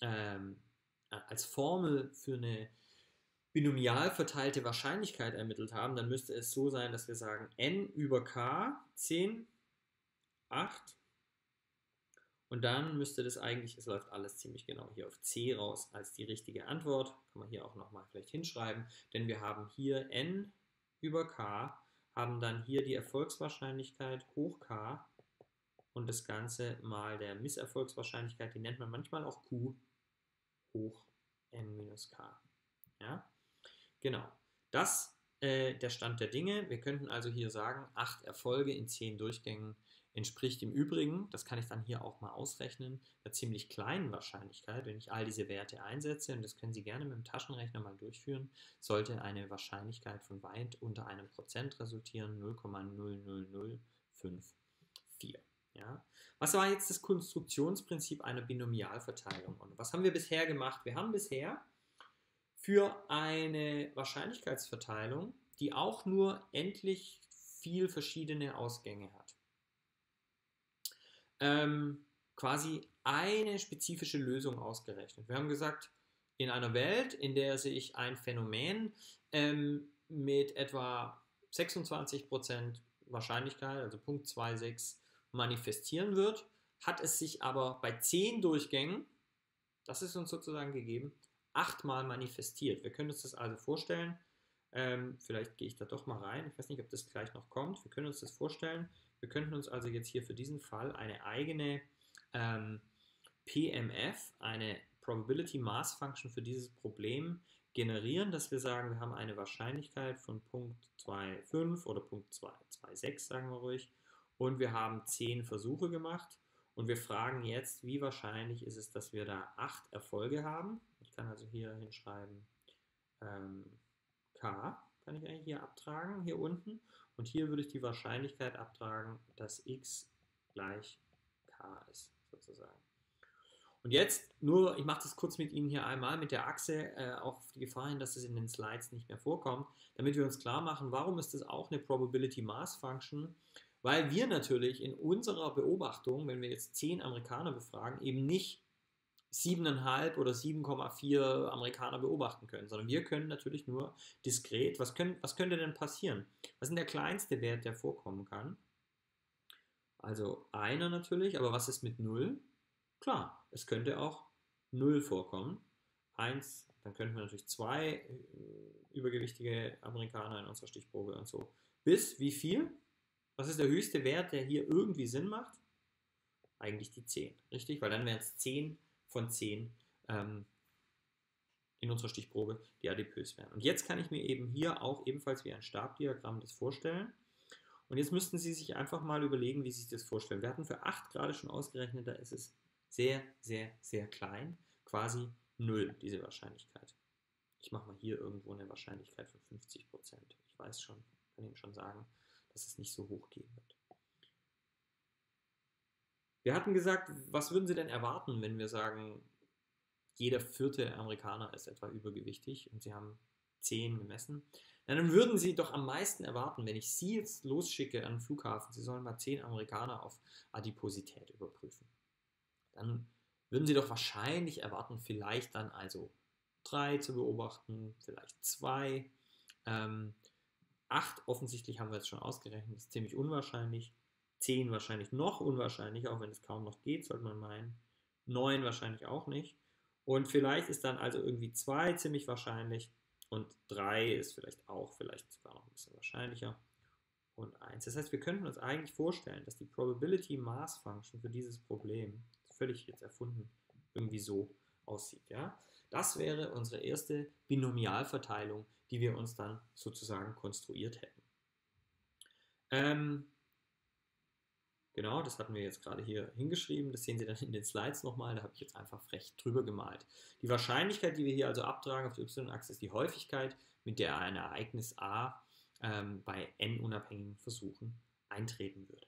Speaker 1: ähm, als Formel für eine binomial verteilte Wahrscheinlichkeit ermittelt haben, dann müsste es so sein, dass wir sagen n über k 10 8. Und dann müsste das eigentlich, es läuft alles ziemlich genau hier auf C raus als die richtige Antwort. Kann man hier auch nochmal vielleicht hinschreiben, denn wir haben hier n über k, haben dann hier die Erfolgswahrscheinlichkeit hoch k und das Ganze mal der Misserfolgswahrscheinlichkeit, die nennt man manchmal auch q, hoch n minus k. Ja? Genau. Das äh, der Stand der Dinge. Wir könnten also hier sagen, acht Erfolge in zehn Durchgängen entspricht im Übrigen, das kann ich dann hier auch mal ausrechnen, einer ziemlich kleinen Wahrscheinlichkeit, wenn ich all diese Werte einsetze, und das können Sie gerne mit dem Taschenrechner mal durchführen, sollte eine Wahrscheinlichkeit von weit unter einem Prozent resultieren, 0,00054. Ja? Was war jetzt das Konstruktionsprinzip einer Binomialverteilung? Und was haben wir bisher gemacht? Wir haben bisher für eine Wahrscheinlichkeitsverteilung, die auch nur endlich viel verschiedene Ausgänge hat, ähm, quasi eine spezifische Lösung ausgerechnet. Wir haben gesagt, in einer Welt, in der sich ein Phänomen ähm, mit etwa 26% Wahrscheinlichkeit, also Punkt 26, manifestieren wird, hat es sich aber bei 10 Durchgängen, das ist uns sozusagen gegeben, achtmal manifestiert. Wir können uns das also vorstellen, ähm, vielleicht gehe ich da doch mal rein, ich weiß nicht, ob das gleich noch kommt, wir können uns das vorstellen, wir könnten uns also jetzt hier für diesen Fall eine eigene ähm, PMF, eine Probability Mass Function für dieses Problem generieren, dass wir sagen, wir haben eine Wahrscheinlichkeit von Punkt 2,5 oder Punkt 2,6 sagen wir ruhig und wir haben 10 Versuche gemacht und wir fragen jetzt, wie wahrscheinlich ist es, dass wir da 8 Erfolge haben. Ich kann also hier hinschreiben ähm, K, kann ich eigentlich hier abtragen, hier unten. Und hier würde ich die Wahrscheinlichkeit abtragen, dass x gleich k ist, sozusagen. Und jetzt nur, ich mache das kurz mit Ihnen hier einmal mit der Achse, äh, auch auf die Gefahr hin, dass es in den Slides nicht mehr vorkommt, damit wir uns klar machen, warum ist das auch eine Probability Mass Function? Weil wir natürlich in unserer Beobachtung, wenn wir jetzt 10 Amerikaner befragen, eben nicht 7,5 oder 7,4 Amerikaner beobachten können, sondern wir können natürlich nur diskret, was, können, was könnte denn passieren? Was ist der kleinste Wert, der vorkommen kann? Also einer natürlich, aber was ist mit 0? Klar, es könnte auch 0 vorkommen. 1, dann könnten wir natürlich zwei äh, übergewichtige Amerikaner in unserer Stichprobe und so. Bis wie viel? Was ist der höchste Wert, der hier irgendwie Sinn macht? Eigentlich die 10, richtig? Weil dann wären es 10 von 10 ähm, in unserer Stichprobe, die adipös wären. Und jetzt kann ich mir eben hier auch ebenfalls wie ein Stabdiagramm das vorstellen. Und jetzt müssten Sie sich einfach mal überlegen, wie Sie sich das vorstellen. Wir hatten für 8 gerade schon ausgerechnet, da ist es sehr, sehr, sehr klein, quasi 0, diese Wahrscheinlichkeit. Ich mache mal hier irgendwo eine Wahrscheinlichkeit von 50%. Ich weiß schon, kann Ihnen schon sagen, dass es nicht so hoch gehen wird. Wir hatten gesagt, was würden Sie denn erwarten, wenn wir sagen, jeder vierte Amerikaner ist etwa übergewichtig und Sie haben 10 gemessen? Dann würden Sie doch am meisten erwarten, wenn ich Sie jetzt losschicke an den Flughafen, Sie sollen mal 10 Amerikaner auf Adiposität überprüfen. Dann würden Sie doch wahrscheinlich erwarten, vielleicht dann also drei zu beobachten, vielleicht zwei. Ähm, acht offensichtlich haben wir jetzt schon ausgerechnet, ist ziemlich unwahrscheinlich. 10 wahrscheinlich noch unwahrscheinlich, auch wenn es kaum noch geht, sollte man meinen. 9 wahrscheinlich auch nicht. Und vielleicht ist dann also irgendwie 2 ziemlich wahrscheinlich und 3 ist vielleicht auch, vielleicht sogar noch ein bisschen wahrscheinlicher und 1. Das heißt, wir könnten uns eigentlich vorstellen, dass die Probability Mass Function für dieses Problem, völlig jetzt erfunden, irgendwie so aussieht. Ja? Das wäre unsere erste Binomialverteilung, die wir uns dann sozusagen konstruiert hätten. Ähm, Genau, das hatten wir jetzt gerade hier hingeschrieben. Das sehen Sie dann in den Slides nochmal. Da habe ich jetzt einfach frech drüber gemalt. Die Wahrscheinlichkeit, die wir hier also abtragen auf der y-Achse, ist die Häufigkeit, mit der ein Ereignis A ähm, bei n unabhängigen Versuchen eintreten würde.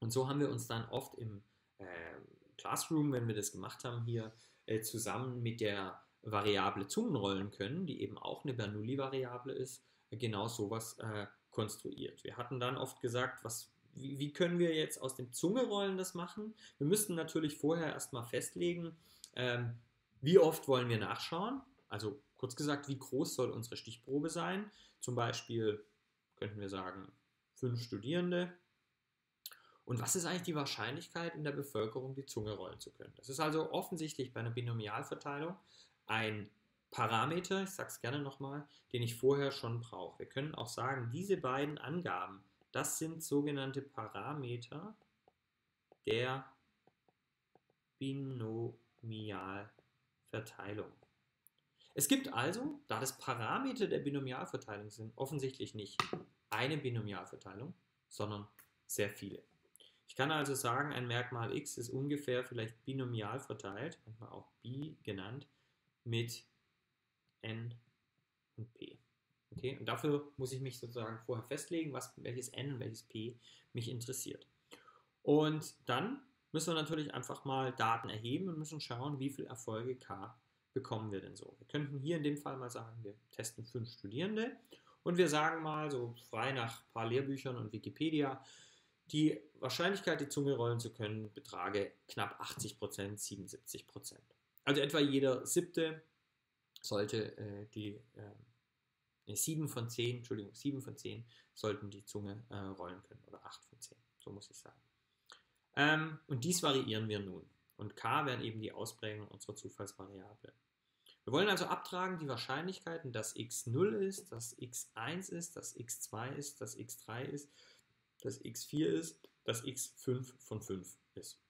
Speaker 1: Und so haben wir uns dann oft im äh, Classroom, wenn wir das gemacht haben, hier äh, zusammen mit der Variable Zungenrollen können, die eben auch eine Bernoulli-Variable ist, äh, genau sowas äh, konstruiert. Wir hatten dann oft gesagt, was wie, wie, können wir jetzt aus dem Zungerollen das machen? Wir müssten natürlich vorher erstmal festlegen, ähm, wie oft wollen wir nachschauen. Also kurz gesagt, wie groß soll unsere Stichprobe sein? Zum Beispiel könnten wir sagen, fünf Studierende. Und was ist eigentlich die Wahrscheinlichkeit in der Bevölkerung, die Zunge rollen zu können? Das ist also offensichtlich bei einer Binomialverteilung ein Parameter, ich sage es gerne nochmal, den ich vorher schon brauche. Wir können auch sagen, diese beiden Angaben das sind sogenannte Parameter der Binomialverteilung. Es gibt also, da das Parameter der Binomialverteilung sind, offensichtlich nicht eine Binomialverteilung, sondern sehr viele. Ich kann also sagen, ein Merkmal x ist ungefähr vielleicht binomial verteilt, manchmal auch bi genannt, mit n und p. Okay, und dafür muss ich mich sozusagen vorher festlegen, was, welches N und welches P mich interessiert. Und dann müssen wir natürlich einfach mal Daten erheben und müssen schauen, wie viele Erfolge K bekommen wir denn so. Wir könnten hier in dem Fall mal sagen, wir testen fünf Studierende und wir sagen mal so frei nach ein paar Lehrbüchern und Wikipedia, die Wahrscheinlichkeit, die Zunge rollen zu können, betrage knapp 80%, 77%. Also etwa jeder siebte sollte äh, die äh, nee, 7 von 10, Entschuldigung, 7 von 10 sollten die Zunge äh, rollen können oder 8 von 10, so muss ich sagen. Ähm, und dies variieren wir nun. Und k wären eben die Ausprägungen unserer Zufallsvariable. Wir wollen also abtragen die Wahrscheinlichkeiten, dass x 0 ist, dass x 1 ist, dass x 2 ist, dass x 3 ist, dass x 4 ist, dass x 5 von 5 ist.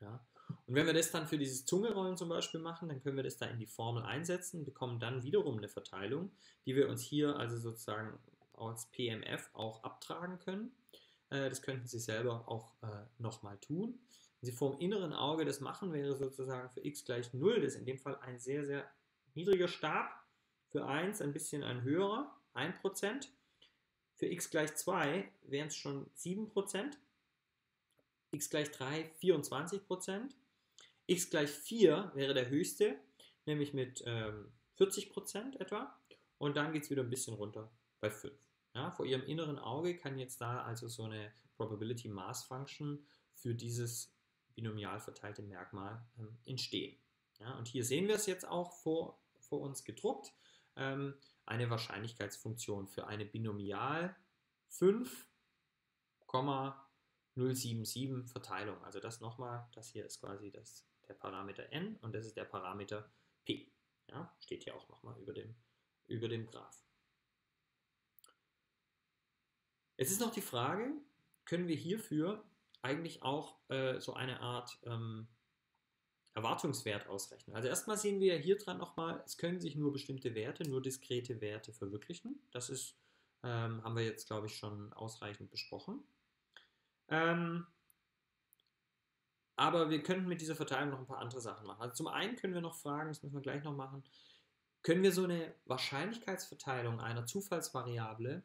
Speaker 1: Ja? Und wenn wir das dann für dieses Zungerollen zum Beispiel machen, dann können wir das da in die Formel einsetzen, bekommen dann wiederum eine Verteilung, die wir uns hier also sozusagen als PMF auch abtragen können. Äh, das könnten Sie selber auch äh, nochmal tun. Wenn Sie vor dem inneren Auge das machen, wäre sozusagen für x gleich 0, das ist in dem Fall ein sehr, sehr niedriger Stab. Für 1 ein bisschen ein höherer, 1%. Für x gleich 2 wären es schon 7%. X gleich 3, 24% x gleich 4 wäre der höchste, nämlich mit ähm, 40% etwa. Und dann geht es wieder ein bisschen runter bei 5. Ja, vor Ihrem inneren Auge kann jetzt da also so eine Probability Mass Function für dieses binomial verteilte Merkmal ähm, entstehen. Ja, und hier sehen wir es jetzt auch vor, vor uns gedruckt. Ähm, eine Wahrscheinlichkeitsfunktion für eine Binomial 5,077 Verteilung. Also das nochmal, das hier ist quasi das der Parameter n und das ist der Parameter p. Ja, steht hier auch nochmal über dem, über dem Graph. Jetzt ist noch die Frage, können wir hierfür eigentlich auch äh, so eine Art ähm, Erwartungswert ausrechnen. Also erstmal sehen wir hier dran nochmal, es können sich nur bestimmte Werte, nur diskrete Werte verwirklichen. Das ist, ähm, haben wir jetzt, glaube ich, schon ausreichend besprochen. Ähm, aber wir könnten mit dieser Verteilung noch ein paar andere Sachen machen. Also zum einen können wir noch fragen, das müssen wir gleich noch machen, können wir so eine Wahrscheinlichkeitsverteilung einer Zufallsvariable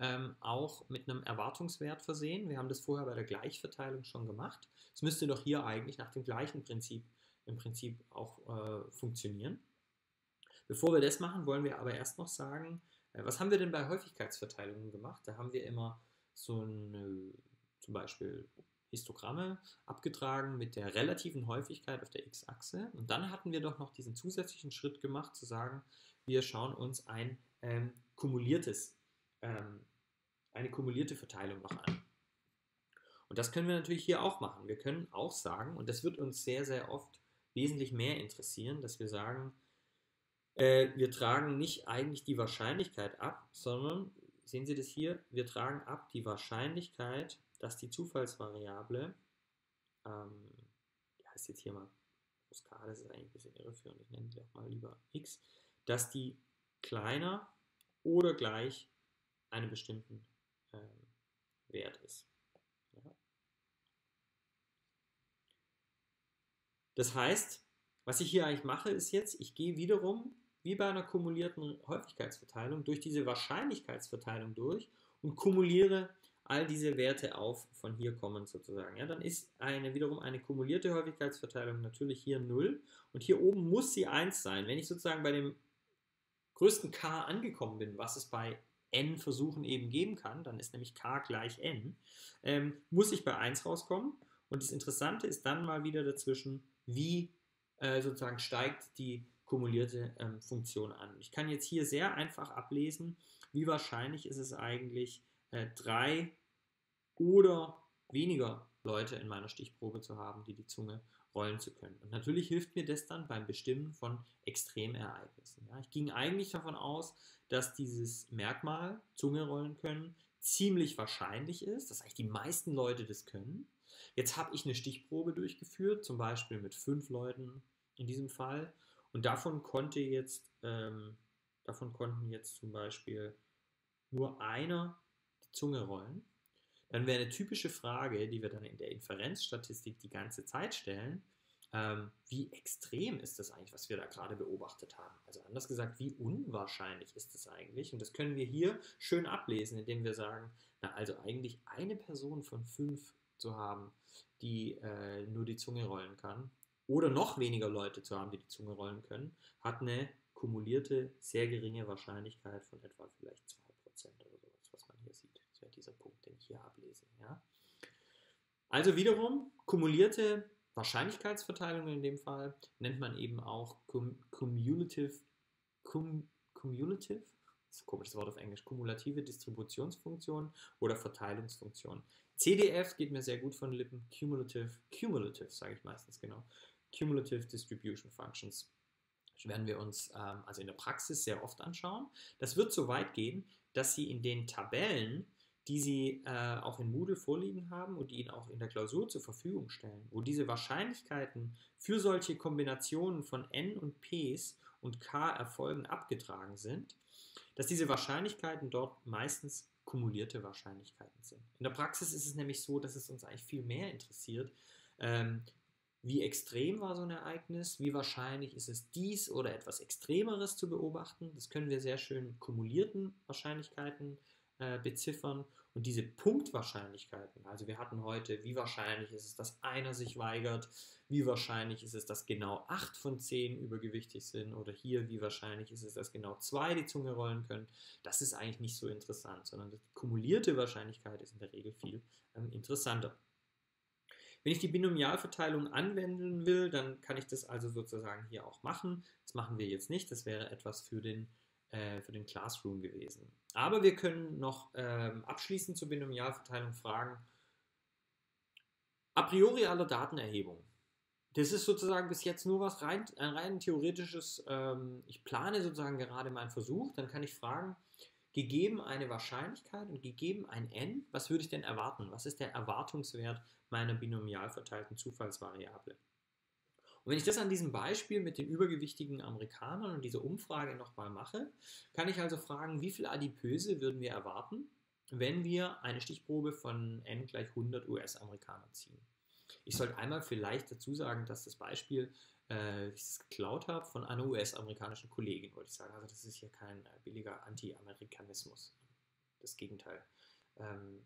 Speaker 1: ähm, auch mit einem Erwartungswert versehen? Wir haben das vorher bei der Gleichverteilung schon gemacht. Es müsste doch hier eigentlich nach dem gleichen Prinzip im Prinzip auch äh, funktionieren. Bevor wir das machen, wollen wir aber erst noch sagen, äh, was haben wir denn bei Häufigkeitsverteilungen gemacht? Da haben wir immer so ein, zum Beispiel Histogramme abgetragen mit der relativen Häufigkeit auf der x-Achse. Und dann hatten wir doch noch diesen zusätzlichen Schritt gemacht, zu sagen, wir schauen uns ein ähm, kumuliertes, ähm, eine kumulierte Verteilung noch an. Und das können wir natürlich hier auch machen. Wir können auch sagen, und das wird uns sehr, sehr oft wesentlich mehr interessieren, dass wir sagen, äh, wir tragen nicht eigentlich die Wahrscheinlichkeit ab, sondern, sehen Sie das hier, wir tragen ab die Wahrscheinlichkeit dass die Zufallsvariable, ähm, die heißt jetzt hier mal k, das ist eigentlich ein bisschen irreführend, ich nenne sie auch mal lieber x, dass die kleiner oder gleich einem bestimmten ähm, Wert ist. Ja. Das heißt, was ich hier eigentlich mache, ist jetzt, ich gehe wiederum wie bei einer kumulierten Häufigkeitsverteilung durch diese Wahrscheinlichkeitsverteilung durch und kumuliere all diese Werte auf von hier kommen sozusagen. Ja, dann ist eine wiederum eine kumulierte Häufigkeitsverteilung natürlich hier 0 und hier oben muss sie 1 sein. Wenn ich sozusagen bei dem größten k angekommen bin, was es bei n Versuchen eben geben kann, dann ist nämlich k gleich n, ähm, muss ich bei 1 rauskommen. Und das Interessante ist dann mal wieder dazwischen, wie äh, sozusagen steigt die kumulierte ähm, Funktion an. Ich kann jetzt hier sehr einfach ablesen, wie wahrscheinlich ist es eigentlich, äh, drei oder weniger Leute in meiner Stichprobe zu haben, die die Zunge rollen zu können. Und natürlich hilft mir das dann beim Bestimmen von Extremereignissen. Ja, ich ging eigentlich davon aus, dass dieses Merkmal, Zunge rollen können, ziemlich wahrscheinlich ist, dass eigentlich die meisten Leute das können. Jetzt habe ich eine Stichprobe durchgeführt, zum Beispiel mit fünf Leuten in diesem Fall. Und davon konnte jetzt, ähm, davon konnten jetzt zum Beispiel nur einer die Zunge rollen dann wäre eine typische Frage, die wir dann in der Inferenzstatistik die ganze Zeit stellen, ähm, wie extrem ist das eigentlich, was wir da gerade beobachtet haben? Also anders gesagt, wie unwahrscheinlich ist das eigentlich? Und das können wir hier schön ablesen, indem wir sagen, na also eigentlich eine Person von fünf zu haben, die äh, nur die Zunge rollen kann, oder noch weniger Leute zu haben, die die Zunge rollen können, hat eine kumulierte, sehr geringe Wahrscheinlichkeit von etwa vielleicht 2% oder sowas, was man hier sieht. Das wäre dieser Punkt, den ich hier ablese. Ja? Also wiederum, kumulierte Wahrscheinlichkeitsverteilung in dem Fall nennt man eben auch cumulative, cum, cumulative, das ist ein komisches Wort auf Englisch, kumulative Distributionsfunktion oder Verteilungsfunktion. CDF geht mir sehr gut von Lippen, cumulative, cumulative sage ich meistens genau, cumulative Distribution Functions. Das werden wir uns ähm, also in der Praxis sehr oft anschauen. Das wird so weit gehen, dass Sie in den Tabellen die Sie äh, auch in Moodle vorliegen haben und die Ihnen auch in der Klausur zur Verfügung stellen, wo diese Wahrscheinlichkeiten für solche Kombinationen von n und p's und k Erfolgen abgetragen sind, dass diese Wahrscheinlichkeiten dort meistens kumulierte Wahrscheinlichkeiten sind. In der Praxis ist es nämlich so, dass es uns eigentlich viel mehr interessiert, ähm, wie extrem war so ein Ereignis, wie wahrscheinlich ist es dies oder etwas Extremeres zu beobachten. Das können wir sehr schön kumulierten Wahrscheinlichkeiten äh, beziffern und diese Punktwahrscheinlichkeiten, also wir hatten heute, wie wahrscheinlich ist es, dass einer sich weigert, wie wahrscheinlich ist es, dass genau 8 von 10 übergewichtig sind oder hier, wie wahrscheinlich ist es, dass genau 2 die Zunge rollen können, das ist eigentlich nicht so interessant, sondern die kumulierte Wahrscheinlichkeit ist in der Regel viel ähm, interessanter. Wenn ich die Binomialverteilung anwenden will, dann kann ich das also sozusagen hier auch machen. Das machen wir jetzt nicht, das wäre etwas für den äh, für den Classroom gewesen. Aber wir können noch ähm, abschließend zur Binomialverteilung fragen, a priori aller Datenerhebung. Das ist sozusagen bis jetzt nur was rein, ein rein theoretisches, ähm, ich plane sozusagen gerade meinen Versuch, dann kann ich fragen, gegeben eine Wahrscheinlichkeit und gegeben ein n, was würde ich denn erwarten? Was ist der Erwartungswert meiner binomial verteilten Zufallsvariable? Und wenn ich das an diesem Beispiel mit den übergewichtigen Amerikanern und dieser Umfrage nochmal mache, kann ich also fragen, wie viel Adipöse würden wir erwarten, wenn wir eine Stichprobe von n gleich 100 US-Amerikaner ziehen. Ich sollte einmal vielleicht dazu sagen, dass das Beispiel, äh, ich es geklaut habe, von einer US-amerikanischen Kollegin, wollte ich sagen. Also das ist hier kein äh, billiger Anti-Amerikanismus. Das Gegenteil. Ähm,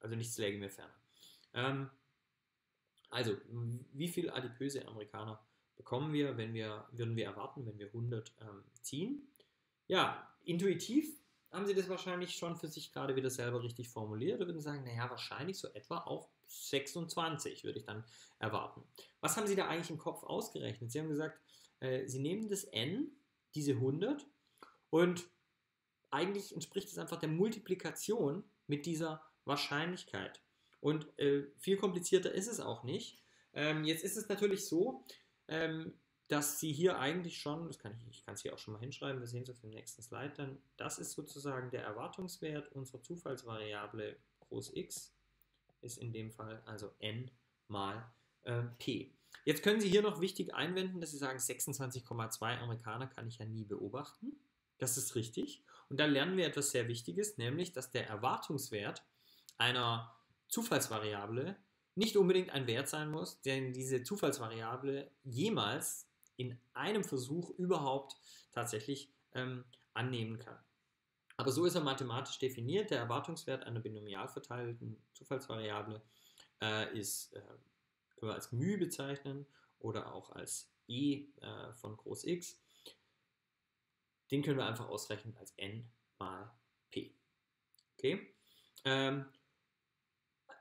Speaker 1: also nichts läge mir ferner. Ähm, also, wie viel adipöse Amerikaner bekommen wir, wenn wir, würden wir erwarten, wenn wir 100 ähm, ziehen? Ja, intuitiv haben Sie das wahrscheinlich schon für sich gerade wieder selber richtig formuliert und würden sagen, naja, wahrscheinlich so etwa auch 26 würde ich dann erwarten. Was haben Sie da eigentlich im Kopf ausgerechnet? Sie haben gesagt, äh, Sie nehmen das n, diese 100, und eigentlich entspricht es einfach der Multiplikation mit dieser Wahrscheinlichkeit. Und äh, viel komplizierter ist es auch nicht. Ähm, jetzt ist es natürlich so, ähm, dass Sie hier eigentlich schon, das kann ich, ich kann es hier auch schon mal hinschreiben, wir sehen es auf dem nächsten Slide dann, das ist sozusagen der Erwartungswert unserer Zufallsvariable groß x, ist in dem Fall also n mal äh, p. Jetzt können Sie hier noch wichtig einwenden, dass Sie sagen, 26,2 Amerikaner kann ich ja nie beobachten. Das ist richtig. Und da lernen wir etwas sehr Wichtiges, nämlich, dass der Erwartungswert einer Zufallsvariable nicht unbedingt ein Wert sein muss, den diese Zufallsvariable jemals in einem Versuch überhaupt tatsächlich ähm, annehmen kann. Aber so ist er mathematisch definiert. Der Erwartungswert einer binomial verteilten Zufallsvariable äh, ist, äh, können wir als μ bezeichnen oder auch als e äh, von groß x. Den können wir einfach ausrechnen als n mal p. Okay? Ähm,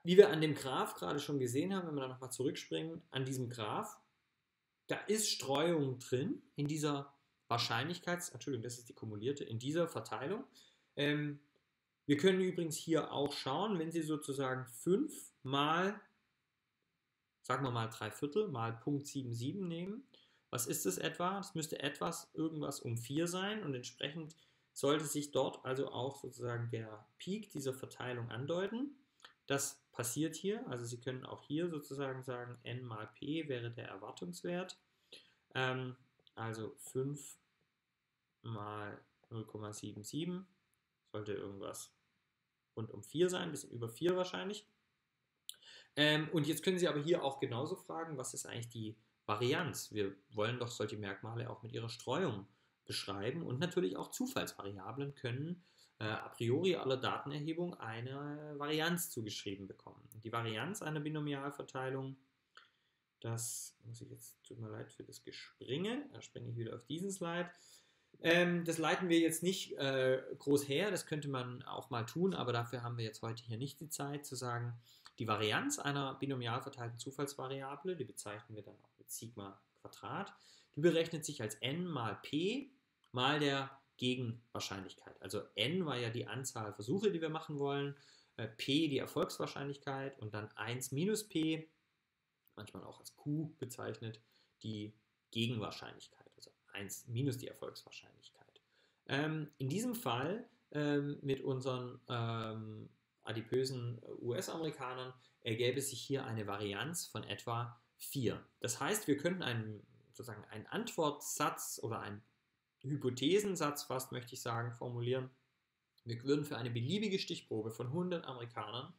Speaker 1: wie wir an dem Graph gerade schon gesehen haben, wenn wir da nochmal zurückspringen, an diesem Graph, da ist Streuung drin in dieser Wahrscheinlichkeits, Entschuldigung, das ist die kumulierte, in dieser Verteilung. Ähm, wir können übrigens hier auch schauen, wenn Sie sozusagen 5 mal, sagen wir mal 3 Viertel, mal Punkt 77 nehmen, was ist das etwa? Das müsste etwas, irgendwas um 4 sein und entsprechend sollte sich dort also auch sozusagen der Peak dieser Verteilung andeuten. Das passiert hier. Also Sie können auch hier sozusagen sagen, n mal p wäre der Erwartungswert. Ähm, also 5 mal 0,77 sollte irgendwas rund um 4 sein, ein bisschen über 4 wahrscheinlich. Ähm, und jetzt können Sie aber hier auch genauso fragen, was ist eigentlich die Varianz? Wir wollen doch solche Merkmale auch mit ihrer Streuung beschreiben und natürlich auch Zufallsvariablen können a priori aller Datenerhebung eine Varianz zugeschrieben bekommen. Die Varianz einer Binomialverteilung, das muss ich jetzt, tut mir leid für das Gespringe, da springe ich wieder auf diesen Slide. Ähm, das leiten wir jetzt nicht äh, groß her, das könnte man auch mal tun, aber dafür haben wir jetzt heute hier nicht die Zeit zu sagen, die Varianz einer binomial verteilten Zufallsvariable, die bezeichnen wir dann auch mit Sigma Quadrat, die berechnet sich als n mal p mal der Gegenwahrscheinlichkeit. Also n war ja die Anzahl Versuche, die wir machen wollen, äh, p die Erfolgswahrscheinlichkeit und dann 1 minus p, manchmal auch als q bezeichnet, die Gegenwahrscheinlichkeit, also 1 minus die Erfolgswahrscheinlichkeit. Ähm, in diesem Fall ähm, mit unseren ähm, adipösen US-Amerikanern ergäbe sich hier eine Varianz von etwa 4. Das heißt, wir könnten einen, sozusagen einen Antwortsatz oder einen Hypothesensatz fast, möchte ich sagen, formulieren. Wir würden für eine beliebige Stichprobe von 100 Amerikanern,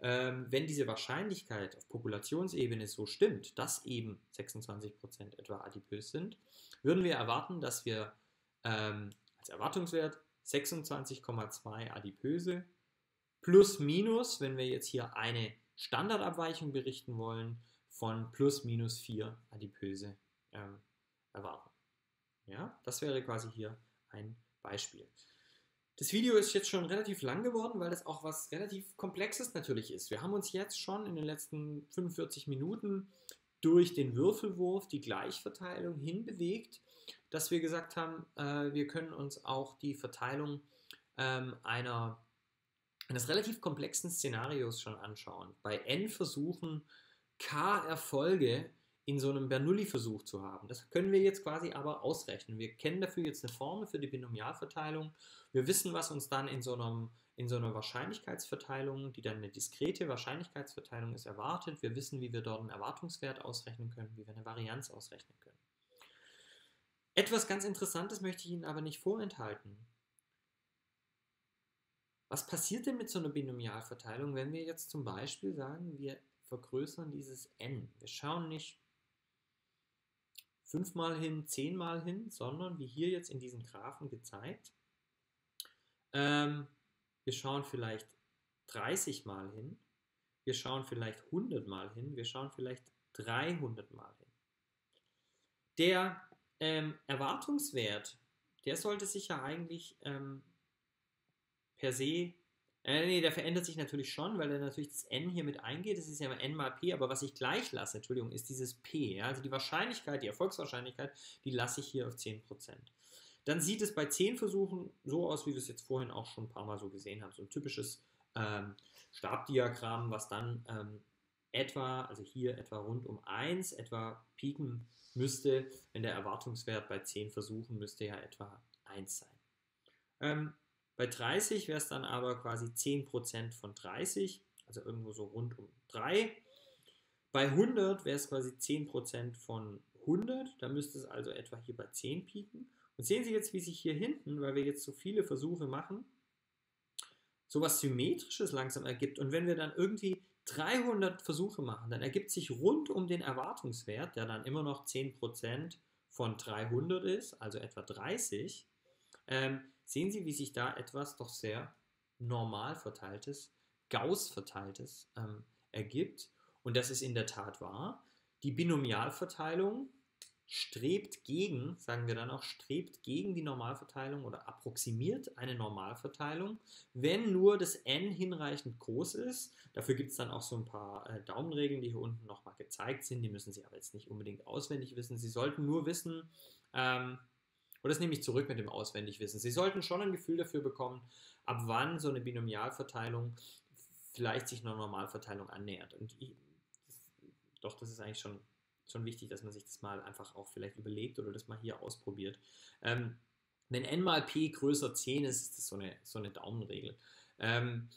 Speaker 1: ähm, wenn diese Wahrscheinlichkeit auf Populationsebene so stimmt, dass eben 26% etwa adipös sind, würden wir erwarten, dass wir ähm, als Erwartungswert 26,2 adipöse plus minus, wenn wir jetzt hier eine Standardabweichung berichten wollen, von plus minus 4 adipöse ähm, erwarten. Ja, das wäre quasi hier ein Beispiel. Das Video ist jetzt schon relativ lang geworden, weil das auch was relativ Komplexes natürlich ist. Wir haben uns jetzt schon in den letzten 45 Minuten durch den Würfelwurf, die Gleichverteilung hinbewegt, dass wir gesagt haben, äh, wir können uns auch die Verteilung ähm, einer, eines relativ komplexen Szenarios schon anschauen. Bei n Versuchen k Erfolge in so einem Bernoulli-Versuch zu haben. Das können wir jetzt quasi aber ausrechnen. Wir kennen dafür jetzt eine Formel für die Binomialverteilung. Wir wissen, was uns dann in so, einem, in so einer Wahrscheinlichkeitsverteilung, die dann eine diskrete Wahrscheinlichkeitsverteilung ist, erwartet. Wir wissen, wie wir dort einen Erwartungswert ausrechnen können, wie wir eine Varianz ausrechnen können. Etwas ganz Interessantes möchte ich Ihnen aber nicht vorenthalten. Was passiert denn mit so einer Binomialverteilung, wenn wir jetzt zum Beispiel sagen, wir vergrößern dieses n? Wir schauen nicht fünfmal hin, zehnmal hin, sondern wie hier jetzt in diesem Graphen gezeigt, ähm, wir schauen vielleicht 30 Mal hin, wir schauen vielleicht 100 Mal hin, wir schauen vielleicht 300 Mal hin. Der ähm, Erwartungswert, der sollte sich ja eigentlich ähm, per se äh, nee, der verändert sich natürlich schon, weil er natürlich das n hier mit eingeht. Das ist ja n mal p, aber was ich gleich lasse, Entschuldigung, ist dieses p. Ja? Also die Wahrscheinlichkeit, die Erfolgswahrscheinlichkeit, die lasse ich hier auf 10%. Dann sieht es bei 10 Versuchen so aus, wie wir es jetzt vorhin auch schon ein paar Mal so gesehen haben. So ein typisches ähm, Stabdiagramm, was dann ähm, etwa, also hier etwa rund um 1, etwa pieken müsste, wenn der Erwartungswert bei 10 Versuchen müsste ja etwa 1 sein. Ähm, bei 30 wäre es dann aber quasi 10% von 30, also irgendwo so rund um 3. Bei 100 wäre es quasi 10% von 100, da müsste es also etwa hier bei 10 pieken. Und sehen Sie jetzt, wie sich hier hinten, weil wir jetzt so viele Versuche machen, so was Symmetrisches langsam ergibt. Und wenn wir dann irgendwie 300 Versuche machen, dann ergibt sich rund um den Erwartungswert, der dann immer noch 10% von 300 ist, also etwa 30, ähm, Sehen Sie, wie sich da etwas doch sehr normal verteiltes, Gauss verteiltes ähm, ergibt. Und das ist in der Tat wahr. Die Binomialverteilung strebt gegen, sagen wir dann auch, strebt gegen die Normalverteilung oder approximiert eine Normalverteilung, wenn nur das n hinreichend groß ist. Dafür gibt es dann auch so ein paar äh, Daumenregeln, die hier unten nochmal gezeigt sind. Die müssen Sie aber jetzt nicht unbedingt auswendig wissen. Sie sollten nur wissen, ähm, und das nehme ich zurück mit dem Auswendigwissen. Sie sollten schon ein Gefühl dafür bekommen, ab wann so eine Binomialverteilung vielleicht sich einer Normalverteilung annähert. Und ich, doch, das ist eigentlich schon, schon wichtig, dass man sich das mal einfach auch vielleicht überlegt oder das mal hier ausprobiert. Ähm, wenn n mal p größer 10 ist, ist das so eine, so eine Daumenregel. Ähm,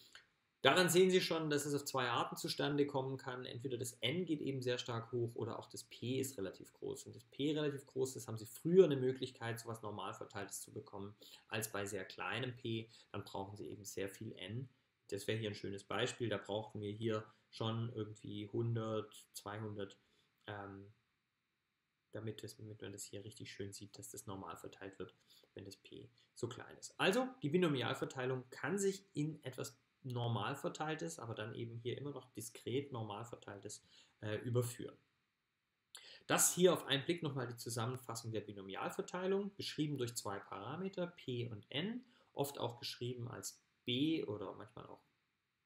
Speaker 1: Daran sehen Sie schon, dass es auf zwei Arten zustande kommen kann. Entweder das n geht eben sehr stark hoch oder auch das p ist relativ groß. Wenn das p relativ groß ist, haben Sie früher eine Möglichkeit, so etwas normal verteiltes zu bekommen, als bei sehr kleinem p. Dann brauchen Sie eben sehr viel n. Das wäre hier ein schönes Beispiel. Da brauchten wir hier schon irgendwie 100, 200, ähm, damit, das, damit man das hier richtig schön sieht, dass das normal verteilt wird, wenn das p so klein ist. Also die Binomialverteilung kann sich in etwas normal verteiltes, aber dann eben hier immer noch diskret normal verteiltes äh, überführen. Das hier auf einen Blick nochmal die Zusammenfassung der Binomialverteilung, beschrieben durch zwei Parameter, p und n, oft auch geschrieben als b oder manchmal auch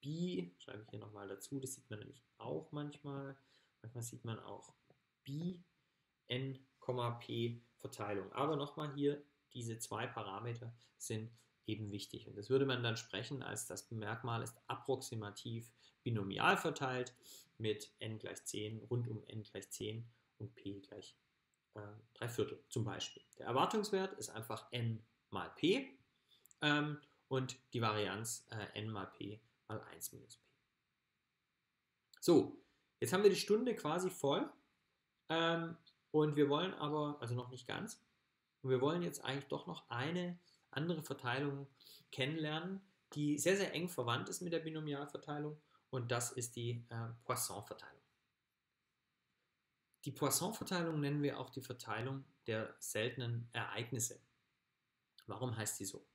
Speaker 1: b, schreibe ich hier nochmal dazu, das sieht man nämlich auch manchmal, manchmal sieht man auch b, n, p Verteilung. Aber nochmal hier, diese zwei Parameter sind eben wichtig. Und das würde man dann sprechen, als das Merkmal ist approximativ binomial verteilt mit n gleich 10, rund um n gleich 10 und p gleich äh, 3 Viertel zum Beispiel. Der Erwartungswert ist einfach n mal p ähm, und die Varianz äh, n mal p mal 1 minus p. So, jetzt haben wir die Stunde quasi voll ähm, und wir wollen aber, also noch nicht ganz, und wir wollen jetzt eigentlich doch noch eine andere Verteilung kennenlernen, die sehr, sehr eng verwandt ist mit der Binomialverteilung und das ist die äh, Poisson-Verteilung. Die Poisson-Verteilung nennen wir auch die Verteilung der seltenen Ereignisse. Warum heißt die so?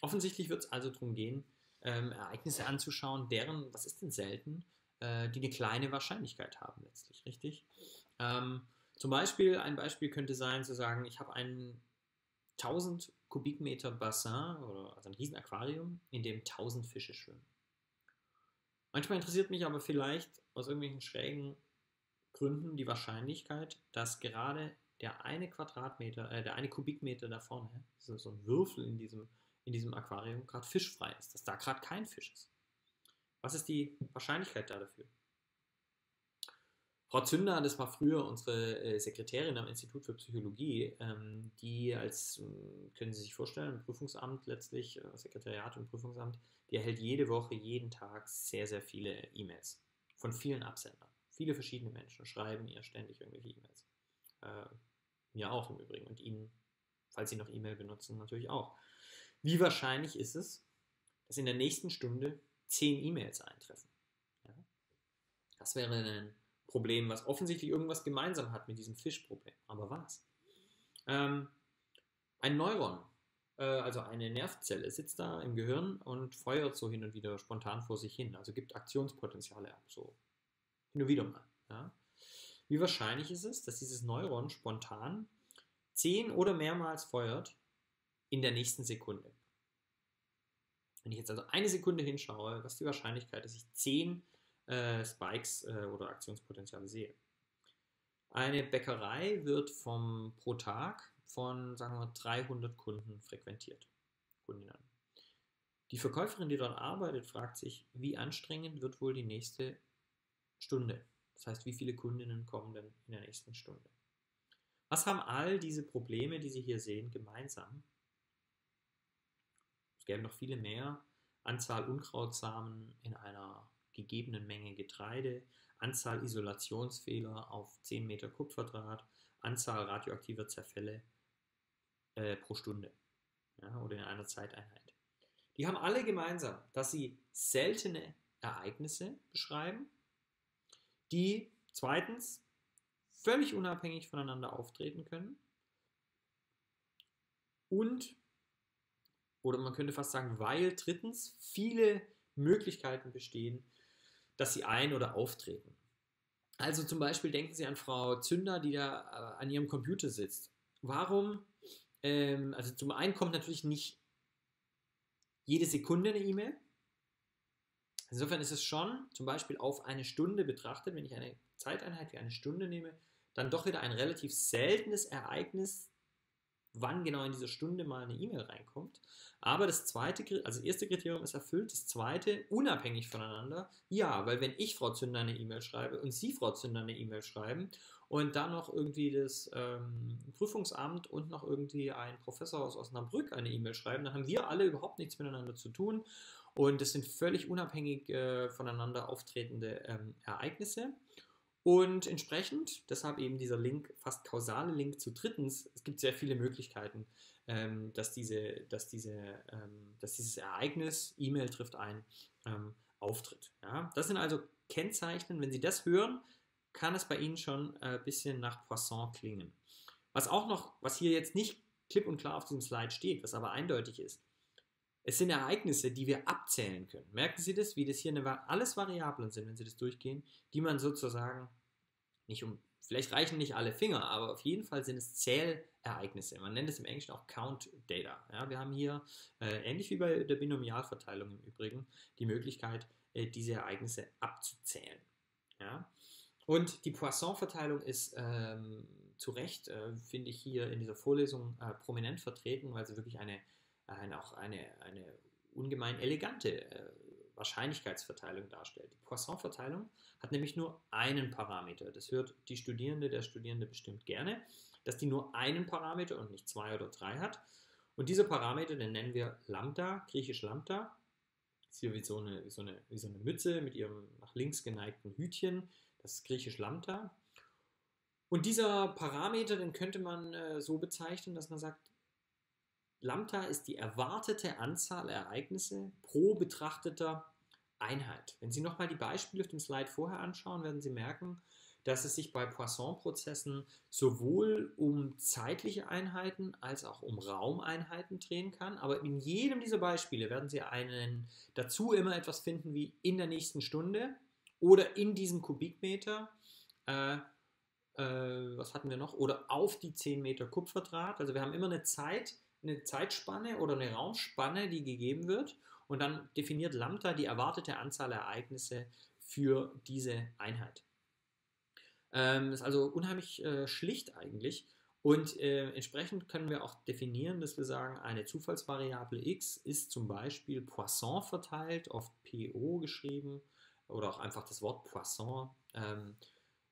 Speaker 1: Offensichtlich wird es also darum gehen, ähm, Ereignisse anzuschauen, deren, was ist denn selten, äh, die eine kleine Wahrscheinlichkeit haben letztlich, richtig? Ähm, zum Beispiel, ein Beispiel könnte sein, zu sagen, ich habe einen 1000 Kubikmeter Bassin oder also ein Riesenaquarium, in dem 1000 Fische schwimmen. Manchmal interessiert mich aber vielleicht aus irgendwelchen schrägen Gründen die Wahrscheinlichkeit, dass gerade der eine Quadratmeter, äh, der eine Kubikmeter da vorne, so, so ein Würfel in diesem, in diesem Aquarium, gerade fischfrei ist, dass da gerade kein Fisch ist. Was ist die Wahrscheinlichkeit da dafür? Frau Zünder, das war früher unsere äh, Sekretärin am Institut für Psychologie, ähm, die als, äh, können Sie sich vorstellen, Prüfungsamt letztlich, äh, Sekretariat und Prüfungsamt, die erhält jede Woche, jeden Tag sehr, sehr viele E-Mails von vielen Absendern. Viele verschiedene Menschen schreiben ihr ständig irgendwelche E-Mails. Äh, mir auch im Übrigen und Ihnen, falls Sie noch E-Mail benutzen, natürlich auch. Wie wahrscheinlich ist es, dass in der nächsten Stunde zehn E-Mails eintreffen? Ja? Das wäre ein Problem, was offensichtlich irgendwas gemeinsam hat mit diesem Fischproblem. Aber was? Ähm, ein Neuron, äh, also eine Nervzelle, sitzt da im Gehirn und feuert so hin und wieder spontan vor sich hin. Also gibt Aktionspotenziale ab, so hin und wieder mal. Ja? Wie wahrscheinlich ist es, dass dieses Neuron spontan zehn oder mehrmals feuert in der nächsten Sekunde? Wenn ich jetzt also eine Sekunde hinschaue, was ist die Wahrscheinlichkeit, dass ich zehn äh, Spikes äh, oder Aktionspotenziale sehe. Eine Bäckerei wird vom, pro Tag von, sagen wir, 300 Kunden frequentiert. Kundinnen. Die Verkäuferin, die dort arbeitet, fragt sich, wie anstrengend wird wohl die nächste Stunde? Das heißt, wie viele Kundinnen kommen denn in der nächsten Stunde? Was haben all diese Probleme, die Sie hier sehen, gemeinsam? Es gäbe noch viele mehr. Anzahl Unkrautsamen in einer gegebenen Menge Getreide, Anzahl Isolationsfehler auf 10 Meter Kupferdraht, Anzahl radioaktiver Zerfälle äh, pro Stunde ja, oder in einer Zeiteinheit. Die haben alle gemeinsam, dass sie seltene Ereignisse beschreiben, die zweitens völlig unabhängig voneinander auftreten können und, oder man könnte fast sagen, weil drittens viele Möglichkeiten bestehen, dass sie ein- oder auftreten. Also zum Beispiel denken Sie an Frau Zünder, die da äh, an ihrem Computer sitzt. Warum? Ähm, also zum einen kommt natürlich nicht jede Sekunde eine E-Mail. Insofern ist es schon zum Beispiel auf eine Stunde betrachtet, wenn ich eine Zeiteinheit wie eine Stunde nehme, dann doch wieder ein relativ seltenes Ereignis, wann genau in dieser Stunde mal eine E-Mail reinkommt. Aber das zweite, also das erste Kriterium ist erfüllt, das zweite unabhängig voneinander. Ja, weil wenn ich Frau Zünder eine E-Mail schreibe und Sie Frau Zünder eine E-Mail schreiben und dann noch irgendwie das ähm, Prüfungsamt und noch irgendwie ein Professor aus Osnabrück eine E-Mail schreiben, dann haben wir alle überhaupt nichts miteinander zu tun. Und das sind völlig unabhängig äh, voneinander auftretende ähm, Ereignisse. Und entsprechend, deshalb eben dieser Link, fast kausale Link zu drittens, es gibt sehr viele Möglichkeiten, ähm, dass, diese, dass, diese, ähm, dass dieses Ereignis, E-Mail trifft ein, ähm, auftritt. Ja? Das sind also Kennzeichen, wenn Sie das hören, kann es bei Ihnen schon ein äh, bisschen nach Poisson klingen. Was auch noch, was hier jetzt nicht klipp und klar auf diesem Slide steht, was aber eindeutig ist, es sind Ereignisse, die wir abzählen können. Merken Sie das, wie das hier eine, alles Variablen sind, wenn Sie das durchgehen, die man sozusagen nicht um, vielleicht reichen nicht alle Finger, aber auf jeden Fall sind es Zählereignisse. Man nennt es im Englischen auch Count Data. Ja, wir haben hier, äh, ähnlich wie bei der Binomialverteilung im Übrigen, die Möglichkeit, äh, diese Ereignisse abzuzählen. Ja? Und die Poisson-Verteilung ist ähm, zu Recht, äh, finde ich, hier in dieser Vorlesung äh, prominent vertreten, weil sie wirklich eine eine, auch eine, eine ungemein elegante äh, Wahrscheinlichkeitsverteilung darstellt. Die Poisson-Verteilung hat nämlich nur einen Parameter. Das hört die Studierende, der Studierende bestimmt gerne, dass die nur einen Parameter und nicht zwei oder drei hat. Und dieser Parameter, den nennen wir Lambda, griechisch Lambda. Ist hier wie so, eine, wie, so eine, wie so eine Mütze mit ihrem nach links geneigten Hütchen. Das ist griechisch Lambda. Und dieser Parameter, den könnte man äh, so bezeichnen, dass man sagt, Lambda ist die erwartete Anzahl Ereignisse pro betrachteter Einheit. Wenn Sie nochmal die Beispiele auf dem Slide vorher anschauen, werden Sie merken, dass es sich bei Poisson-Prozessen sowohl um zeitliche Einheiten als auch um Raumeinheiten drehen kann. Aber in jedem dieser Beispiele werden Sie einen dazu immer etwas finden wie in der nächsten Stunde oder in diesem Kubikmeter. Äh, äh, was hatten wir noch? Oder auf die 10 Meter Kupferdraht. Also wir haben immer eine Zeit, eine Zeitspanne oder eine Raumspanne, die gegeben wird. Und dann definiert Lambda die erwartete Anzahl Ereignisse für diese Einheit. Ähm, ist also unheimlich äh, schlicht eigentlich. Und äh, entsprechend können wir auch definieren, dass wir sagen, eine Zufallsvariable x ist zum Beispiel Poisson verteilt, oft PO geschrieben oder auch einfach das Wort Poisson. Ähm,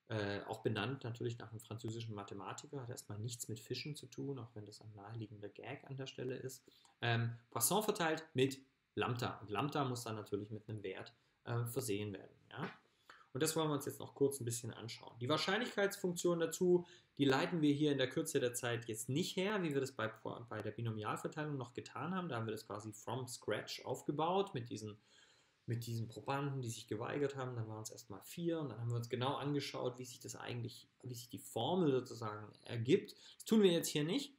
Speaker 1: Äh, auch benannt natürlich nach einem französischen Mathematiker, hat erstmal nichts mit Fischen zu tun, auch wenn das ein naheliegender Gag an der Stelle ist. Ähm, Poisson verteilt mit Lambda. Und Lambda muss dann natürlich mit einem Wert äh, versehen werden. Ja? Und das wollen wir uns jetzt noch kurz ein bisschen anschauen. Die Wahrscheinlichkeitsfunktion dazu, die leiten wir hier in der Kürze der Zeit jetzt nicht her, wie wir das bei, bei der Binomialverteilung noch getan haben. Da haben wir das quasi from scratch aufgebaut mit diesen, mit diesen Probanden, die sich geweigert haben. Dann waren es erstmal vier und dann haben wir uns genau angeschaut, wie sich das eigentlich, wie sich die Formel sozusagen ergibt. Das tun wir jetzt hier nicht.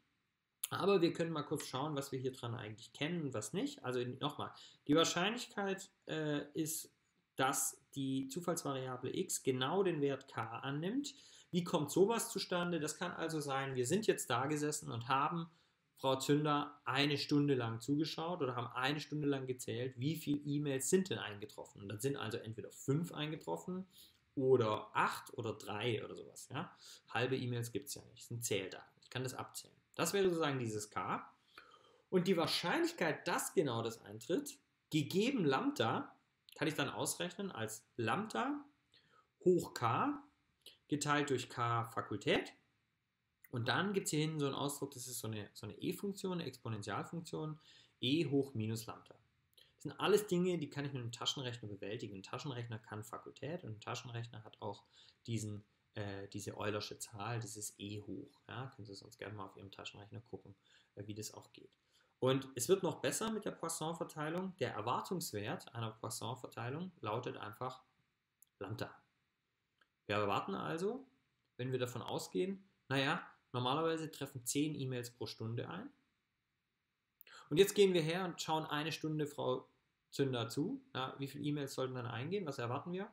Speaker 1: Aber wir können mal kurz schauen, was wir hier dran eigentlich kennen und was nicht. Also nochmal, die Wahrscheinlichkeit äh, ist, dass die Zufallsvariable x genau den Wert k annimmt. Wie kommt sowas zustande? Das kann also sein, wir sind jetzt da gesessen und haben Frau Zünder eine Stunde lang zugeschaut oder haben eine Stunde lang gezählt, wie viele E-Mails sind denn eingetroffen. Und dann sind also entweder fünf eingetroffen oder acht oder drei oder sowas. Ja? Halbe E-Mails gibt es ja nicht, das sind Zähldaten. Ich kann das abzählen. Das wäre sozusagen dieses K. Und die Wahrscheinlichkeit, dass genau das eintritt, gegeben Lambda, kann ich dann ausrechnen als Lambda hoch k geteilt durch k Fakultät. Und dann gibt es hier hinten so einen Ausdruck, das ist so eine, so eine e-Funktion, eine Exponentialfunktion, e hoch minus Lambda. Das sind alles Dinge, die kann ich mit einem Taschenrechner bewältigen. Ein Taschenrechner kann Fakultät und ein Taschenrechner hat auch diesen, äh, diese Eulersche Zahl, dieses e hoch. Ja, können Sie sonst gerne mal auf Ihrem Taschenrechner gucken, äh, wie das auch geht. Und es wird noch besser mit der Poisson-Verteilung. Der Erwartungswert einer Poisson-Verteilung lautet einfach Lambda. Wir erwarten also, wenn wir davon ausgehen, naja, normalerweise treffen 10 E-Mails pro Stunde ein. Und jetzt gehen wir her und schauen eine Stunde Frau Zünder zu. Na, wie viele E-Mails sollten dann eingehen? Was erwarten wir?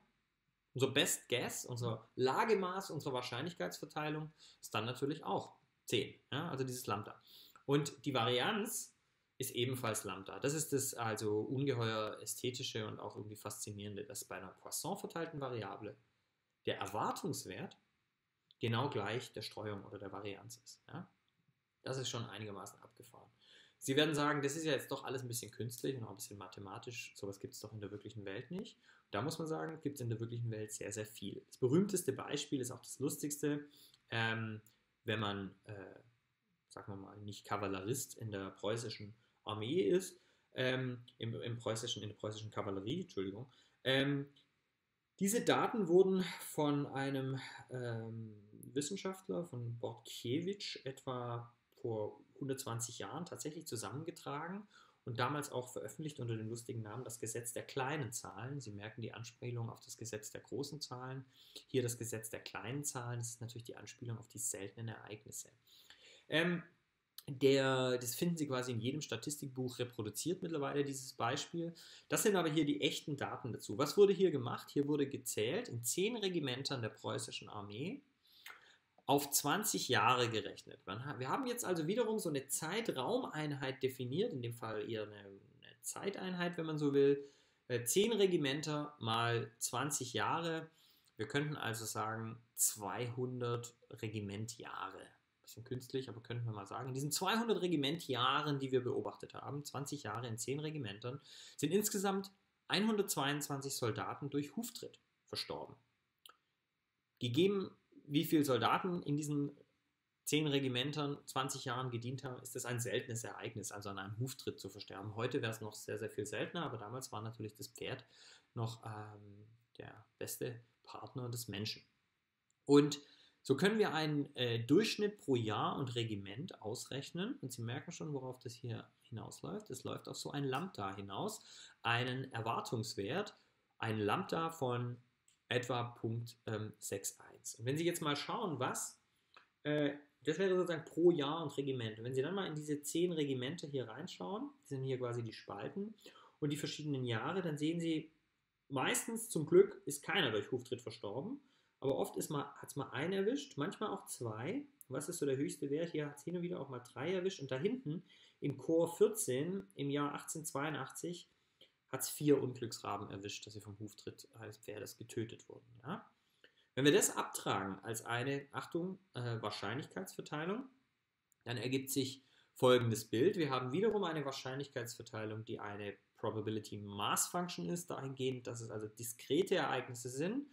Speaker 1: Unser Best Guess, unser Lagemaß, unsere Wahrscheinlichkeitsverteilung ist dann natürlich auch 10. Ja? Also dieses Lambda. Und die Varianz ist ebenfalls Lambda. Das ist das also ungeheuer ästhetische und auch irgendwie faszinierende, dass bei einer Poisson verteilten Variable der Erwartungswert genau gleich der Streuung oder der Varianz ist. Ja? Das ist schon einigermaßen abgefahren. Sie werden sagen, das ist ja jetzt doch alles ein bisschen künstlich und auch ein bisschen mathematisch. Sowas gibt es doch in der wirklichen Welt nicht. Da muss man sagen, gibt es in der wirklichen Welt sehr, sehr viel. Das berühmteste Beispiel ist auch das lustigste, ähm, wenn man, äh, sagen wir mal, nicht Kavallerist in der preußischen Armee ist, ähm, im, im, preußischen, in der preußischen Kavallerie, Entschuldigung. Ähm, diese Daten wurden von einem ähm, Wissenschaftler, von Bortkiewicz, etwa vor 120 Jahren tatsächlich zusammengetragen und damals auch veröffentlicht unter dem lustigen Namen das Gesetz der kleinen Zahlen. Sie merken die Anspielung auf das Gesetz der großen Zahlen. Hier das Gesetz der kleinen Zahlen, das ist natürlich die Anspielung auf die seltenen Ereignisse. Ähm, der, das finden Sie quasi in jedem Statistikbuch reproduziert mittlerweile, dieses Beispiel. Das sind aber hier die echten Daten dazu. Was wurde hier gemacht? Hier wurde gezählt in zehn Regimentern der preußischen Armee auf 20 Jahre gerechnet. Wir haben jetzt also wiederum so eine Zeitraumeinheit definiert, in dem Fall eher eine, eine Zeiteinheit, wenn man so will. Äh, zehn Regimenter mal 20 Jahre. Wir könnten also sagen 200 Regimentjahre bisschen künstlich, aber könnten wir mal sagen, in diesen 200 Regimentjahren, die wir beobachtet haben, 20 Jahre in 10 Regimentern, sind insgesamt 122 Soldaten durch Huftritt verstorben. Gegeben, wie viele Soldaten in diesen 10 Regimentern 20 Jahren gedient haben, ist das ein seltenes Ereignis, also an einem Huftritt zu versterben. Heute wäre es noch sehr, sehr viel seltener, aber damals war natürlich das Pferd noch ähm, der beste Partner des Menschen. Und so können wir einen äh, Durchschnitt pro Jahr und Regiment ausrechnen. Und Sie merken schon, worauf das hier hinausläuft. Es läuft auf so ein Lambda hinaus, einen Erwartungswert, ein Lambda von etwa 0.61. Ähm, und wenn Sie jetzt mal schauen, was, äh, das wäre sozusagen pro Jahr und Regiment. Und wenn Sie dann mal in diese zehn Regimente hier reinschauen, sind hier quasi die Spalten und die verschiedenen Jahre, dann sehen Sie, meistens zum Glück ist keiner durch Huftritt verstorben. Aber oft hat es mal einen erwischt, manchmal auch zwei. Was ist so der höchste Wert? Hier hat es hin und wieder auch mal drei erwischt. Und da hinten im Chor 14 im Jahr 1882 hat es vier Unglücksraben erwischt, dass sie vom Huftritt eines Pferdes getötet wurden. Ja? Wenn wir das abtragen als eine, Achtung, äh, Wahrscheinlichkeitsverteilung, dann ergibt sich folgendes Bild. Wir haben wiederum eine Wahrscheinlichkeitsverteilung, die eine Probability Mass Function ist, dahingehend, dass es also diskrete Ereignisse sind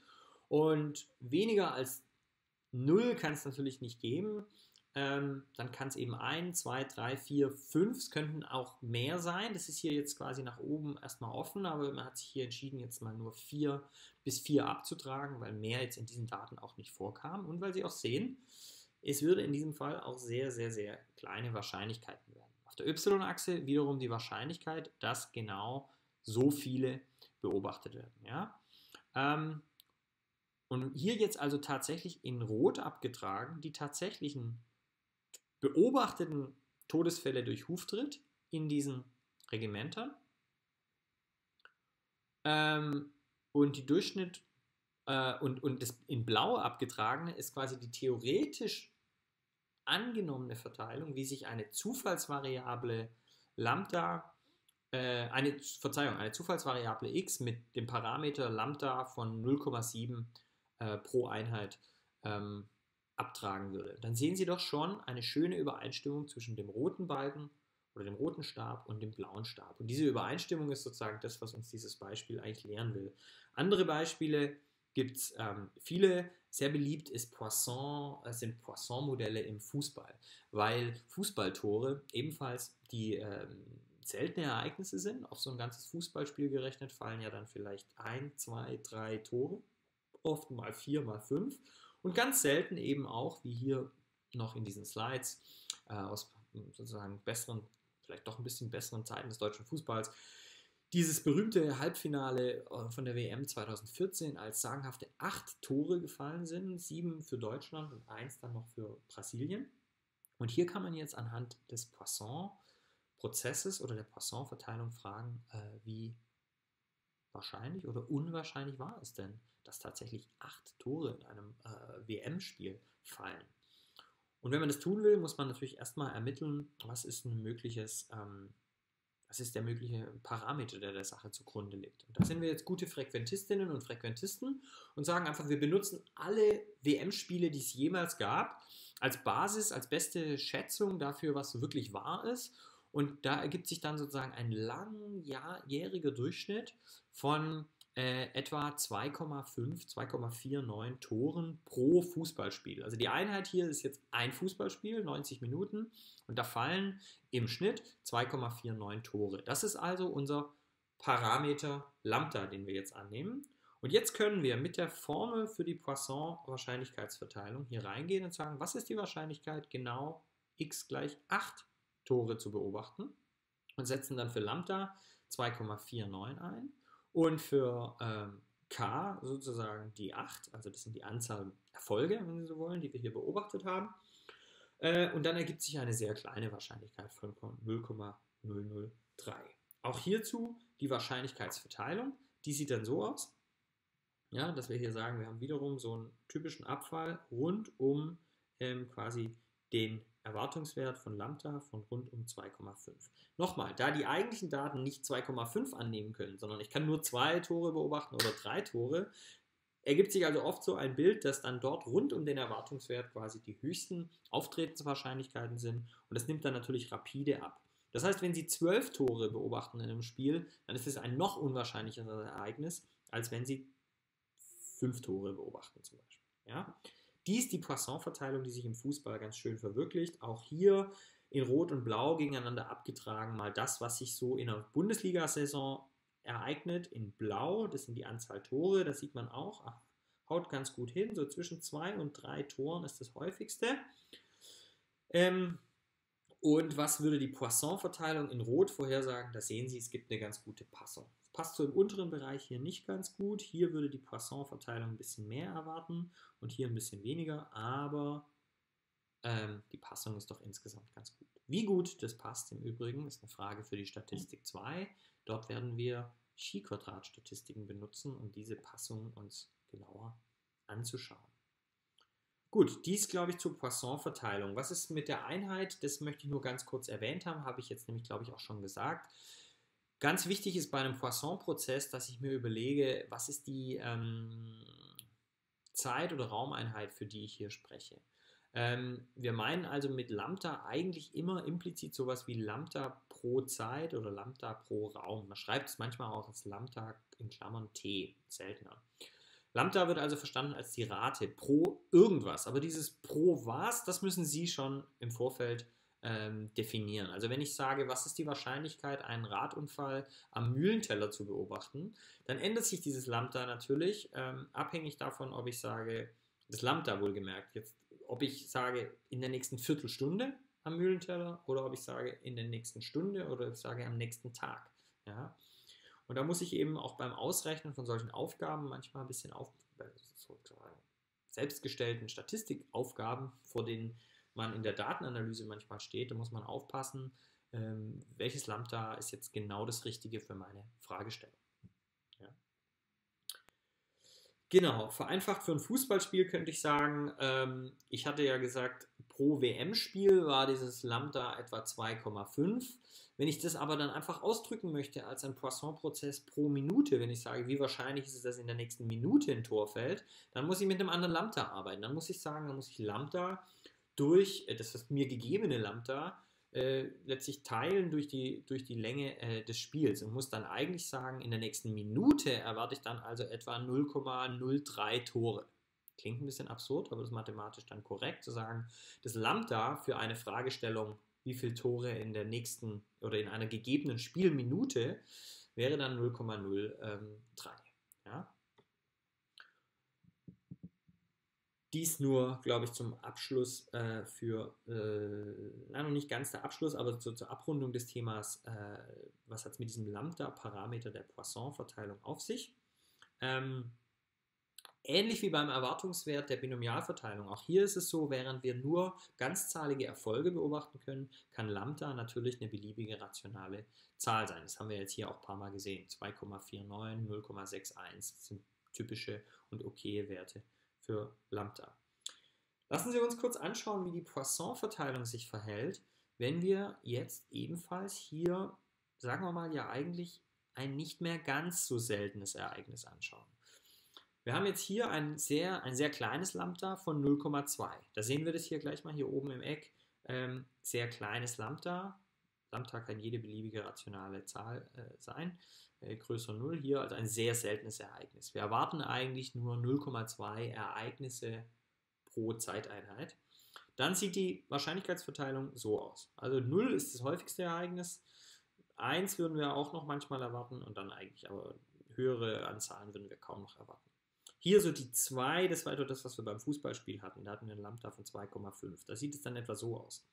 Speaker 1: Und weniger als 0 kann es natürlich nicht geben. Ähm, dann kann es eben 1, 2, 3, 4, 5, es könnten auch mehr sein. Das ist hier jetzt quasi nach oben erstmal offen, aber man hat sich hier entschieden, jetzt mal nur 4 bis 4 abzutragen, weil mehr jetzt in diesen Daten auch nicht vorkam und weil Sie auch sehen, es würde in diesem Fall auch sehr, sehr, sehr kleine Wahrscheinlichkeiten werden. Auf der Y-Achse wiederum die Wahrscheinlichkeit, dass genau so viele beobachtet werden. Ja? Ähm, und hier jetzt also tatsächlich in Rot abgetragen die tatsächlichen beobachteten Todesfälle durch Huftritt in diesen Regimentern. Ähm, und die Durchschnitt äh, und, und das in Blau abgetragene ist quasi die theoretisch angenommene Verteilung, wie sich eine Zufallsvariable Lambda, äh, eine, Verzeihung, eine Zufallsvariable x mit dem Parameter Lambda von 0,7 äh, pro Einheit ähm, abtragen würde. Dann sehen Sie doch schon eine schöne Übereinstimmung zwischen dem roten Balken oder dem roten Stab und dem blauen Stab. Und diese Übereinstimmung ist sozusagen das, was uns dieses Beispiel eigentlich lehren will. Andere Beispiele gibt es ähm, viele. Sehr beliebt ist Poisson, äh, sind Poisson-Modelle im Fußball, weil Fußballtore ebenfalls die ähm, seltene Ereignisse sind. Auf so ein ganzes Fußballspiel gerechnet fallen ja dann vielleicht ein, zwei, drei Tore, oft mal vier, mal fünf. Und ganz selten eben auch, wie hier noch in diesen Slides, äh, aus sozusagen besseren, vielleicht doch ein bisschen besseren Zeiten des deutschen Fußballs, dieses berühmte Halbfinale äh, von der WM 2014, als sagenhafte acht Tore gefallen sind, sieben für Deutschland und eins dann noch für Brasilien. Und hier kann man jetzt anhand des Poisson-Prozesses oder der Poisson-Verteilung fragen, äh, wie wahrscheinlich oder unwahrscheinlich war es denn, dass tatsächlich acht Tore in einem äh, WM-Spiel fallen. Und wenn man das tun will, muss man natürlich erstmal ermitteln, was ist ein mögliches ähm, was ist der mögliche Parameter, der der Sache zugrunde liegt? Und da sind wir jetzt gute Frequentistinnen und Frequentisten und sagen einfach, wir benutzen alle WM-Spiele, die es jemals gab, als Basis, als beste Schätzung dafür, was wirklich wahr ist. Und da ergibt sich dann sozusagen ein langjähriger Durchschnitt von äh, etwa 2,5, 2,49 Toren pro Fußballspiel. Also die Einheit hier ist jetzt ein Fußballspiel, 90 Minuten, und da fallen im Schnitt 2,49 Tore. Das ist also unser Parameter Lambda, den wir jetzt annehmen. Und jetzt können wir mit der Formel für die Poisson-Wahrscheinlichkeitsverteilung hier reingehen und sagen, was ist die Wahrscheinlichkeit, genau x gleich 8 Tore zu beobachten und setzen dann für Lambda 2,49 ein und für ähm, K sozusagen die 8, also das sind die Anzahl Erfolge, wenn Sie so wollen, die wir hier beobachtet haben. Äh, und dann ergibt sich eine sehr kleine Wahrscheinlichkeit von 0,003. Auch hierzu die Wahrscheinlichkeitsverteilung, die sieht dann so aus, ja, dass wir hier sagen, wir haben wiederum so einen typischen Abfall rund um ähm, quasi den Erwartungswert von Lambda von rund um 2,5. Nochmal, da die eigentlichen Daten nicht 2,5 annehmen können, sondern ich kann nur zwei Tore beobachten oder drei Tore, ergibt sich also oft so ein Bild, dass dann dort rund um den Erwartungswert quasi die höchsten Auftretenswahrscheinlichkeiten sind und das nimmt dann natürlich rapide ab. Das heißt, wenn Sie zwölf Tore beobachten in einem Spiel, dann ist es ein noch unwahrscheinlicheres Ereignis, als wenn Sie fünf Tore beobachten zum Beispiel. Ja? Dies die Poisson-Verteilung, die sich im Fußball ganz schön verwirklicht. Auch hier in Rot und Blau gegeneinander abgetragen, mal das, was sich so in einer Bundesliga-Saison ereignet, in Blau, das sind die Anzahl Tore, das sieht man auch, ach, haut ganz gut hin, so zwischen zwei und drei Toren ist das häufigste. Ähm, und was würde die Poisson-Verteilung in Rot vorhersagen? Da sehen Sie, es gibt eine ganz gute Passung passt so im unteren Bereich hier nicht ganz gut. Hier würde die Poisson-Verteilung ein bisschen mehr erwarten und hier ein bisschen weniger, aber ähm, die Passung ist doch insgesamt ganz gut. Wie gut das passt im Übrigen, ist eine Frage für die Statistik 2. Dort werden wir Chi-Quadrat-Statistiken benutzen, um diese Passung uns genauer anzuschauen. Gut, dies glaube ich zur Poisson-Verteilung. Was ist mit der Einheit? Das möchte ich nur ganz kurz erwähnt haben, habe ich jetzt nämlich glaube ich auch schon gesagt. Ganz wichtig ist bei einem Poisson-Prozess, dass ich mir überlege, was ist die ähm, Zeit- oder Raumeinheit, für die ich hier spreche. Ähm, wir meinen also mit Lambda eigentlich immer implizit sowas wie Lambda pro Zeit oder Lambda pro Raum. Man schreibt es manchmal auch als Lambda in Klammern T, seltener. Lambda wird also verstanden als die Rate pro irgendwas. Aber dieses pro was, das müssen Sie schon im Vorfeld ähm, definieren. Also wenn ich sage, was ist die Wahrscheinlichkeit, einen Radunfall am Mühlenteller zu beobachten, dann ändert sich dieses Lambda natürlich ähm, abhängig davon, ob ich sage, das Lambda wohlgemerkt, jetzt, ob ich sage in der nächsten Viertelstunde am Mühlenteller oder ob ich sage in der nächsten Stunde oder ich sage am nächsten Tag. Ja? Und da muss ich eben auch beim Ausrechnen von solchen Aufgaben manchmal ein bisschen auf, sozusagen selbstgestellten Statistikaufgaben, vor denen man in der Datenanalyse manchmal steht, da muss man aufpassen, ähm, welches Lambda ist jetzt genau das Richtige für meine Fragestellung. Ja. Genau, vereinfacht für ein Fußballspiel könnte ich sagen, ähm, ich hatte ja gesagt, pro WM-Spiel war dieses Lambda etwa 2,5. Wenn ich das aber dann einfach ausdrücken möchte als ein Poisson-Prozess pro Minute, wenn ich sage, wie wahrscheinlich ist es, dass in der nächsten Minute ein Tor fällt, dann muss ich mit einem anderen Lambda arbeiten. Dann muss ich sagen, dann muss ich Lambda durch äh, das mir gegebene Lambda äh, letztlich teilen durch die, durch die Länge äh, des Spiels und muss dann eigentlich sagen, in der nächsten Minute erwarte ich dann also etwa 0,03 Tore. Klingt ein bisschen absurd, aber das ist mathematisch dann korrekt zu sagen, das Lambda für eine Fragestellung wie viele Tore in der nächsten oder in einer gegebenen Spielminute wäre dann 0,03. Ja? Dies nur, glaube ich, zum Abschluss äh, für, äh, nein, noch nicht ganz der Abschluss, aber zur, zur Abrundung des Themas, äh, was hat es mit diesem Lambda-Parameter der Poisson-Verteilung auf sich? Ähm, Ähnlich wie beim Erwartungswert der Binomialverteilung. Auch hier ist es so, während wir nur ganzzahlige Erfolge beobachten können, kann Lambda natürlich eine beliebige rationale Zahl sein. Das haben wir jetzt hier auch ein paar Mal gesehen. 2,49, 0,61 sind typische und okaye Werte für Lambda. Lassen Sie uns kurz anschauen, wie die Poisson-Verteilung sich verhält, wenn wir jetzt ebenfalls hier, sagen wir mal, ja eigentlich ein nicht mehr ganz so seltenes Ereignis anschauen. Wir haben jetzt hier ein sehr, ein sehr kleines Lambda von 0,2. Da sehen wir das hier gleich mal hier oben im Eck. Ähm, sehr kleines Lambda. Lambda kann jede beliebige rationale Zahl äh, sein. Äh, größer 0 hier, also ein sehr seltenes Ereignis. Wir erwarten eigentlich nur 0,2 Ereignisse pro Zeiteinheit. Dann sieht die Wahrscheinlichkeitsverteilung so aus. Also 0 ist das häufigste Ereignis. 1 würden wir auch noch manchmal erwarten und dann eigentlich aber höhere Anzahlen würden wir kaum noch erwarten. Hier so die 2, das war etwa das, was wir beim Fußballspiel hatten. Da hatten wir ein Lambda von 2,5. Da sieht es dann etwa so aus.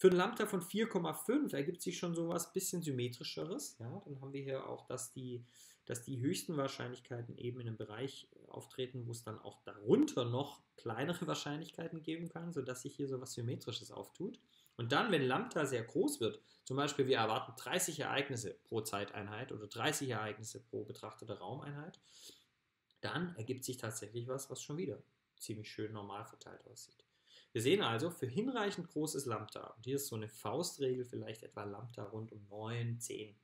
Speaker 1: Für ein Lambda von 4,5 ergibt sich schon so was bisschen symmetrischeres. Ja, dann haben wir hier auch, dass die, dass die höchsten Wahrscheinlichkeiten eben in einem Bereich auftreten, wo es dann auch darunter noch kleinere Wahrscheinlichkeiten geben kann, sodass sich hier so was Symmetrisches auftut. Und dann, wenn Lambda sehr groß wird, zum Beispiel wir erwarten 30 Ereignisse pro Zeiteinheit oder 30 Ereignisse pro betrachtete Raumeinheit, dann ergibt sich tatsächlich was, was schon wieder ziemlich schön normal verteilt aussieht. Wir sehen also, für hinreichend großes Lambda, und hier ist so eine Faustregel, vielleicht etwa Lambda rund um 9, 10.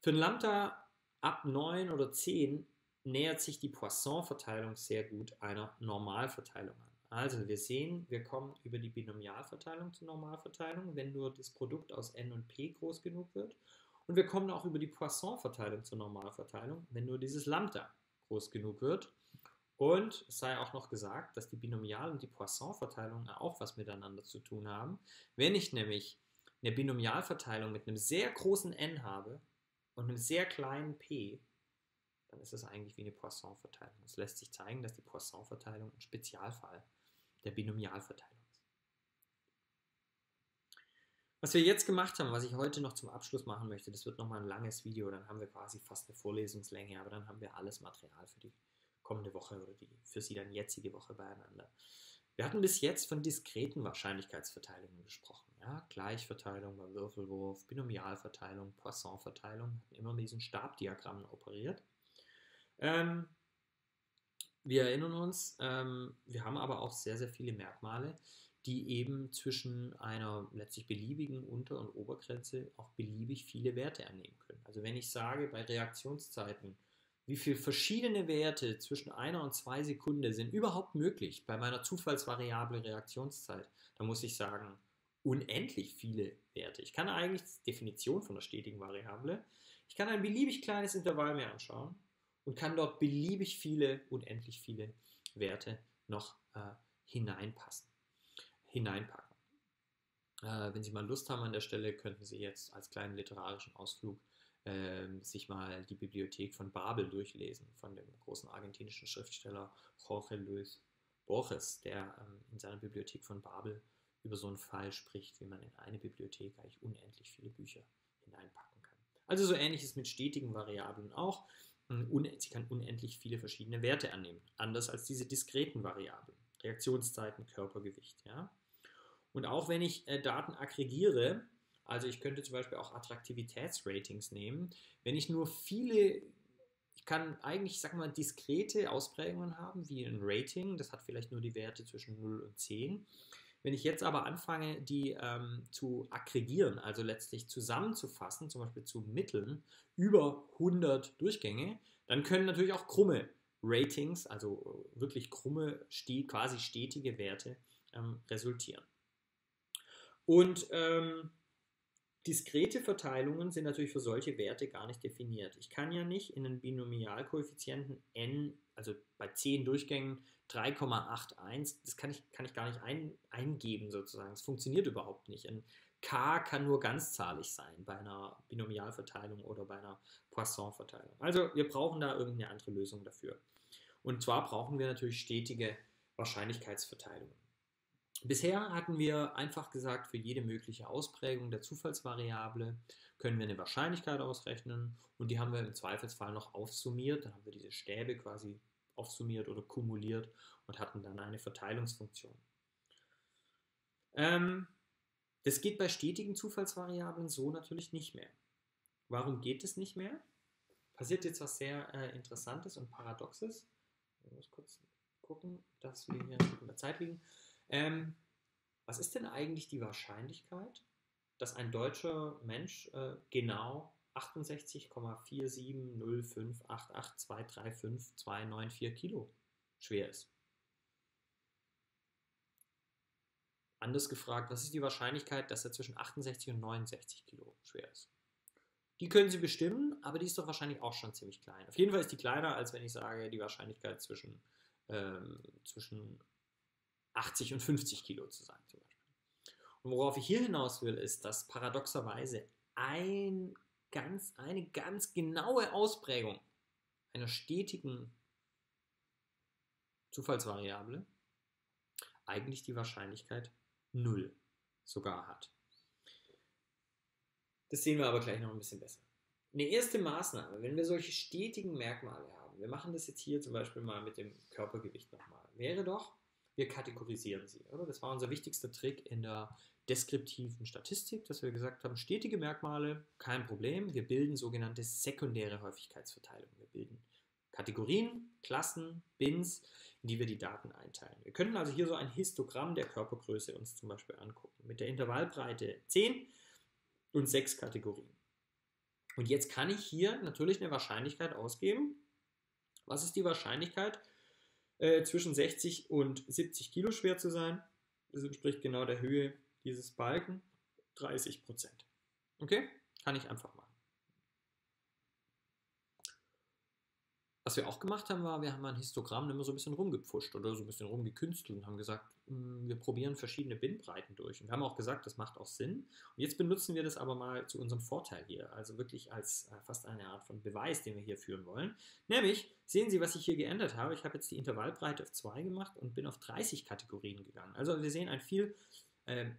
Speaker 1: Für ein Lambda ab 9 oder 10 nähert sich die Poisson-Verteilung sehr gut einer Normalverteilung an. Also wir sehen, wir kommen über die Binomialverteilung zur Normalverteilung, wenn nur das Produkt aus n und p groß genug wird. Und wir kommen auch über die Poisson-Verteilung zur Normalverteilung, wenn nur dieses Lambda groß genug wird. Und es sei auch noch gesagt, dass die Binomial- und die Poisson-Verteilung auch was miteinander zu tun haben. Wenn ich nämlich eine Binomialverteilung mit einem sehr großen n habe und einem sehr kleinen p, dann ist es eigentlich wie eine Poisson-Verteilung. Es lässt sich zeigen, dass die Poisson-Verteilung ein Spezialfall der Binomialverteilung ist. Was wir jetzt gemacht haben, was ich heute noch zum Abschluss machen möchte, das wird nochmal ein langes Video, dann haben wir quasi fast eine Vorlesungslänge, aber dann haben wir alles Material für die kommende Woche oder die für Sie dann jetzige Woche beieinander. Wir hatten bis jetzt von diskreten Wahrscheinlichkeitsverteilungen gesprochen. Ja? Gleichverteilung beim Würfelwurf, Binomialverteilung, Poissonverteilung, hatten immer mit diesen Stabdiagrammen operiert. Ähm, wir erinnern uns, ähm, wir haben aber auch sehr, sehr viele Merkmale, die eben zwischen einer letztlich beliebigen Unter- und Obergrenze auch beliebig viele Werte annehmen können. Also wenn ich sage, bei Reaktionszeiten wie viele verschiedene Werte zwischen einer und zwei Sekunden sind überhaupt möglich bei meiner Zufallsvariable Reaktionszeit, dann muss ich sagen, unendlich viele Werte. Ich kann eigentlich die Definition von der stetigen Variable, ich kann ein beliebig kleines Intervall mir anschauen und kann dort beliebig viele, unendlich viele Werte noch äh, hineinpassen, hineinpacken. Äh, wenn Sie mal Lust haben an der Stelle, könnten Sie jetzt als kleinen literarischen Ausflug äh, sich mal die Bibliothek von Babel durchlesen, von dem großen argentinischen Schriftsteller Jorge Luis Borges, der ähm, in seiner Bibliothek von Babel über so einen Fall spricht, wie man in eine Bibliothek eigentlich unendlich viele Bücher hineinpacken kann. Also so ähnlich ist mit stetigen Variablen auch. Hm, sie kann unendlich viele verschiedene Werte annehmen, anders als diese diskreten Variablen. Reaktionszeiten, Körpergewicht. Ja? Und auch wenn ich äh, Daten aggregiere, also ich könnte zum Beispiel auch Attraktivitätsratings nehmen, wenn ich nur viele, ich kann eigentlich, sag mal, diskrete Ausprägungen haben, wie ein Rating, das hat vielleicht nur die Werte zwischen 0 und 10. Wenn ich jetzt aber anfange, die ähm, zu aggregieren, also letztlich zusammenzufassen, zum Beispiel zu Mitteln über 100 Durchgänge, dann können natürlich auch krumme Ratings, also wirklich krumme, quasi stetige Werte ähm, resultieren. Und ähm, diskrete Verteilungen sind natürlich für solche Werte gar nicht definiert. Ich kann ja nicht in einen Binomialkoeffizienten n, also bei 10 Durchgängen 3,81, das kann ich, kann ich gar nicht ein, eingeben sozusagen. Es funktioniert überhaupt nicht. Ein k kann nur ganzzahlig sein bei einer Binomialverteilung oder bei einer Poisson-Verteilung. Also wir brauchen da irgendeine andere Lösung dafür. Und zwar brauchen wir natürlich stetige Wahrscheinlichkeitsverteilungen. Bisher hatten wir einfach gesagt, für jede mögliche Ausprägung der Zufallsvariable können wir eine Wahrscheinlichkeit ausrechnen und die haben wir im Zweifelsfall noch aufsummiert. Dann haben wir diese Stäbe quasi aufsummiert oder kumuliert und hatten dann eine Verteilungsfunktion. Ähm, das geht bei stetigen Zufallsvariablen so natürlich nicht mehr. Warum geht es nicht mehr? Passiert jetzt was sehr äh, Interessantes und Paradoxes. Ich muss kurz gucken, dass wir hier in der Zeit liegen. Ähm, was ist denn eigentlich die Wahrscheinlichkeit, dass ein deutscher Mensch äh, genau 68,470588235,294 Kilo schwer ist. Anders gefragt, was ist die Wahrscheinlichkeit, dass er zwischen 68 und 69 Kilo schwer ist? Die können Sie bestimmen, aber die ist doch wahrscheinlich auch schon ziemlich klein. Auf jeden Fall ist die kleiner, als wenn ich sage, die Wahrscheinlichkeit zwischen, ähm, zwischen 80 und 50 Kilo zu sein zum Beispiel. Und worauf ich hier hinaus will, ist, dass paradoxerweise ein ganz, eine ganz genaue Ausprägung einer stetigen Zufallsvariable eigentlich die Wahrscheinlichkeit 0 sogar hat. Das sehen wir aber gleich noch ein bisschen besser. Eine erste Maßnahme, wenn wir solche stetigen Merkmale haben, wir machen das jetzt hier zum Beispiel mal mit dem Körpergewicht nochmal, wäre doch, wir kategorisieren sie. Oder? Das war unser wichtigster Trick in der deskriptiven Statistik, dass wir gesagt haben, stetige Merkmale, kein Problem. Wir bilden sogenannte sekundäre Häufigkeitsverteilungen. Wir bilden Kategorien, Klassen, Bins, in die wir die Daten einteilen. Wir können also hier so ein Histogramm der Körpergröße uns zum Beispiel angucken, mit der Intervallbreite 10 und 6 Kategorien. Und jetzt kann ich hier natürlich eine Wahrscheinlichkeit ausgeben. Was ist die Wahrscheinlichkeit, äh, zwischen 60 und 70 Kilo schwer zu sein? Das entspricht genau der Höhe dieses Balken 30 Prozent. Okay? Kann ich einfach machen. Was wir auch gemacht haben, war, wir haben ein Histogramm immer so ein bisschen rumgepfuscht oder so ein bisschen rumgekünstelt und haben gesagt, hm, wir probieren verschiedene Bindbreiten durch. Und wir haben auch gesagt, das macht auch Sinn. Und jetzt benutzen wir das aber mal zu unserem Vorteil hier, also wirklich als äh, fast eine Art von Beweis, den wir hier führen wollen. Nämlich, sehen Sie, was ich hier geändert habe. Ich habe jetzt die Intervallbreite auf 2 gemacht und bin auf 30 Kategorien gegangen. Also wir sehen ein viel äh,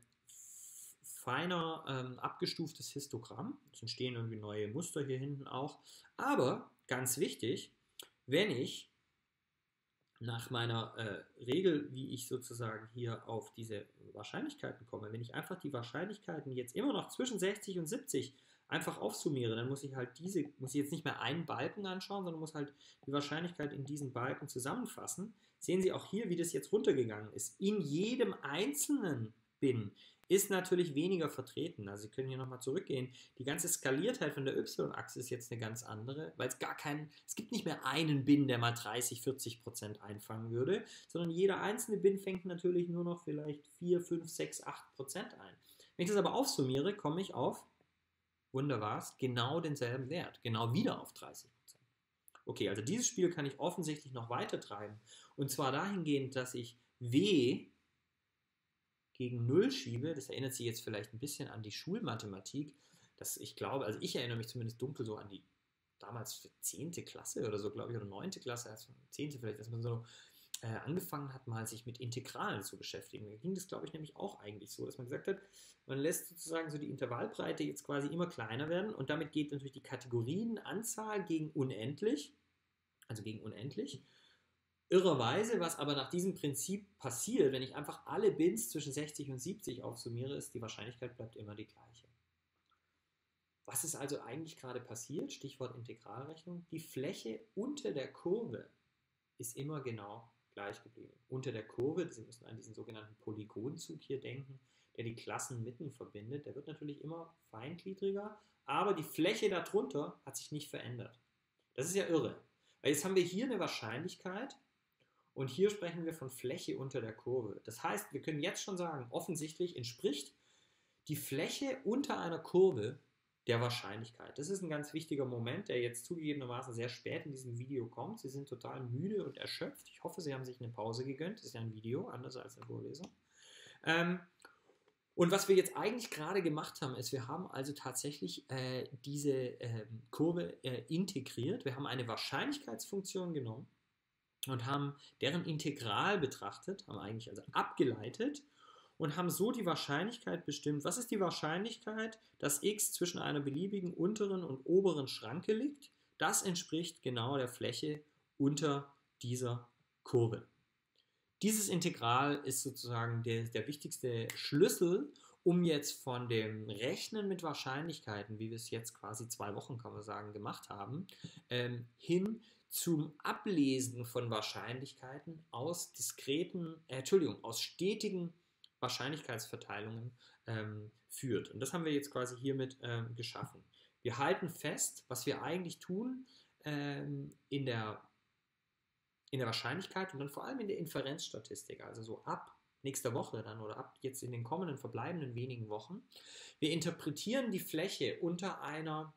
Speaker 1: feiner ähm, abgestuftes Histogramm. Es entstehen irgendwie neue Muster hier hinten auch. Aber ganz wichtig, wenn ich nach meiner äh, Regel, wie ich sozusagen hier auf diese Wahrscheinlichkeiten komme, wenn ich einfach die Wahrscheinlichkeiten jetzt immer noch zwischen 60 und 70 einfach aufsummiere, dann muss ich halt diese, muss ich jetzt nicht mehr einen Balken anschauen, sondern muss halt die Wahrscheinlichkeit in diesen Balken zusammenfassen. Sehen Sie auch hier, wie das jetzt runtergegangen ist. In jedem einzelnen Bin ist natürlich weniger vertreten. Also Sie können hier nochmal zurückgehen. Die ganze Skaliertheit von der Y-Achse ist jetzt eine ganz andere, weil es gar keinen, es gibt nicht mehr einen Bin, der mal 30, 40 Prozent einfangen würde, sondern jeder einzelne Bin fängt natürlich nur noch vielleicht 4, 5, 6, 8 Prozent ein. Wenn ich das aber aufsummiere, komme ich auf, wunderbar, genau denselben Wert, genau wieder auf 30 Prozent. Okay, also dieses Spiel kann ich offensichtlich noch weiter treiben. Und zwar dahingehend, dass ich W gegen 0 schiebe. Das erinnert sich jetzt vielleicht ein bisschen an die Schulmathematik. Dass ich glaube, also ich erinnere mich zumindest dunkel so an die damals 10. Klasse oder so, glaube ich, oder 9. Klasse, also 10. vielleicht, dass man so äh, angefangen hat, mal sich mit Integralen zu beschäftigen. Da ging das, glaube ich, nämlich auch eigentlich so, dass man gesagt hat, man lässt sozusagen so die Intervallbreite jetzt quasi immer kleiner werden und damit geht natürlich die Kategorienanzahl gegen unendlich, also gegen unendlich. Irrerweise, was aber nach diesem Prinzip passiert, wenn ich einfach alle Bins zwischen 60 und 70 aufsummiere, ist die Wahrscheinlichkeit bleibt immer die gleiche. Was ist also eigentlich gerade passiert? Stichwort Integralrechnung. Die Fläche unter der Kurve ist immer genau gleich geblieben. Unter der Kurve, Sie müssen an diesen sogenannten Polygonzug hier denken, der die Klassenmitten verbindet, der wird natürlich immer feingliedriger, aber die Fläche darunter hat sich nicht verändert. Das ist ja irre. Weil jetzt haben wir hier eine Wahrscheinlichkeit und hier sprechen wir von Fläche unter der Kurve. Das heißt, wir können jetzt schon sagen, offensichtlich entspricht die Fläche unter einer Kurve der Wahrscheinlichkeit. Das ist ein ganz wichtiger Moment, der jetzt zugegebenermaßen sehr spät in diesem Video kommt. Sie sind total müde und erschöpft. Ich hoffe, Sie haben sich eine Pause gegönnt. Das ist ja ein Video, anders als eine Vorlesung. Ähm, und was wir jetzt eigentlich gerade gemacht haben, ist, wir haben also tatsächlich äh, diese äh, Kurve äh, integriert. Wir haben eine Wahrscheinlichkeitsfunktion genommen und haben deren Integral betrachtet, haben eigentlich also abgeleitet und haben so die Wahrscheinlichkeit bestimmt. Was ist die Wahrscheinlichkeit, dass x zwischen einer beliebigen unteren und oberen Schranke liegt? Das entspricht genau der Fläche unter dieser Kurve. Dieses Integral ist sozusagen der, der wichtigste Schlüssel, um jetzt von dem Rechnen mit Wahrscheinlichkeiten, wie wir es jetzt quasi zwei Wochen, kann man sagen, gemacht haben, ähm, hin zum Ablesen von Wahrscheinlichkeiten aus diskreten, äh, Entschuldigung, aus stetigen Wahrscheinlichkeitsverteilungen ähm, führt. Und das haben wir jetzt quasi hiermit ähm, geschaffen. Wir halten fest, was wir eigentlich tun ähm, in, der, in der Wahrscheinlichkeit und dann vor allem in der Inferenzstatistik, also so ab nächster Woche dann oder ab jetzt in den kommenden verbleibenden wenigen Wochen. Wir interpretieren die Fläche unter einer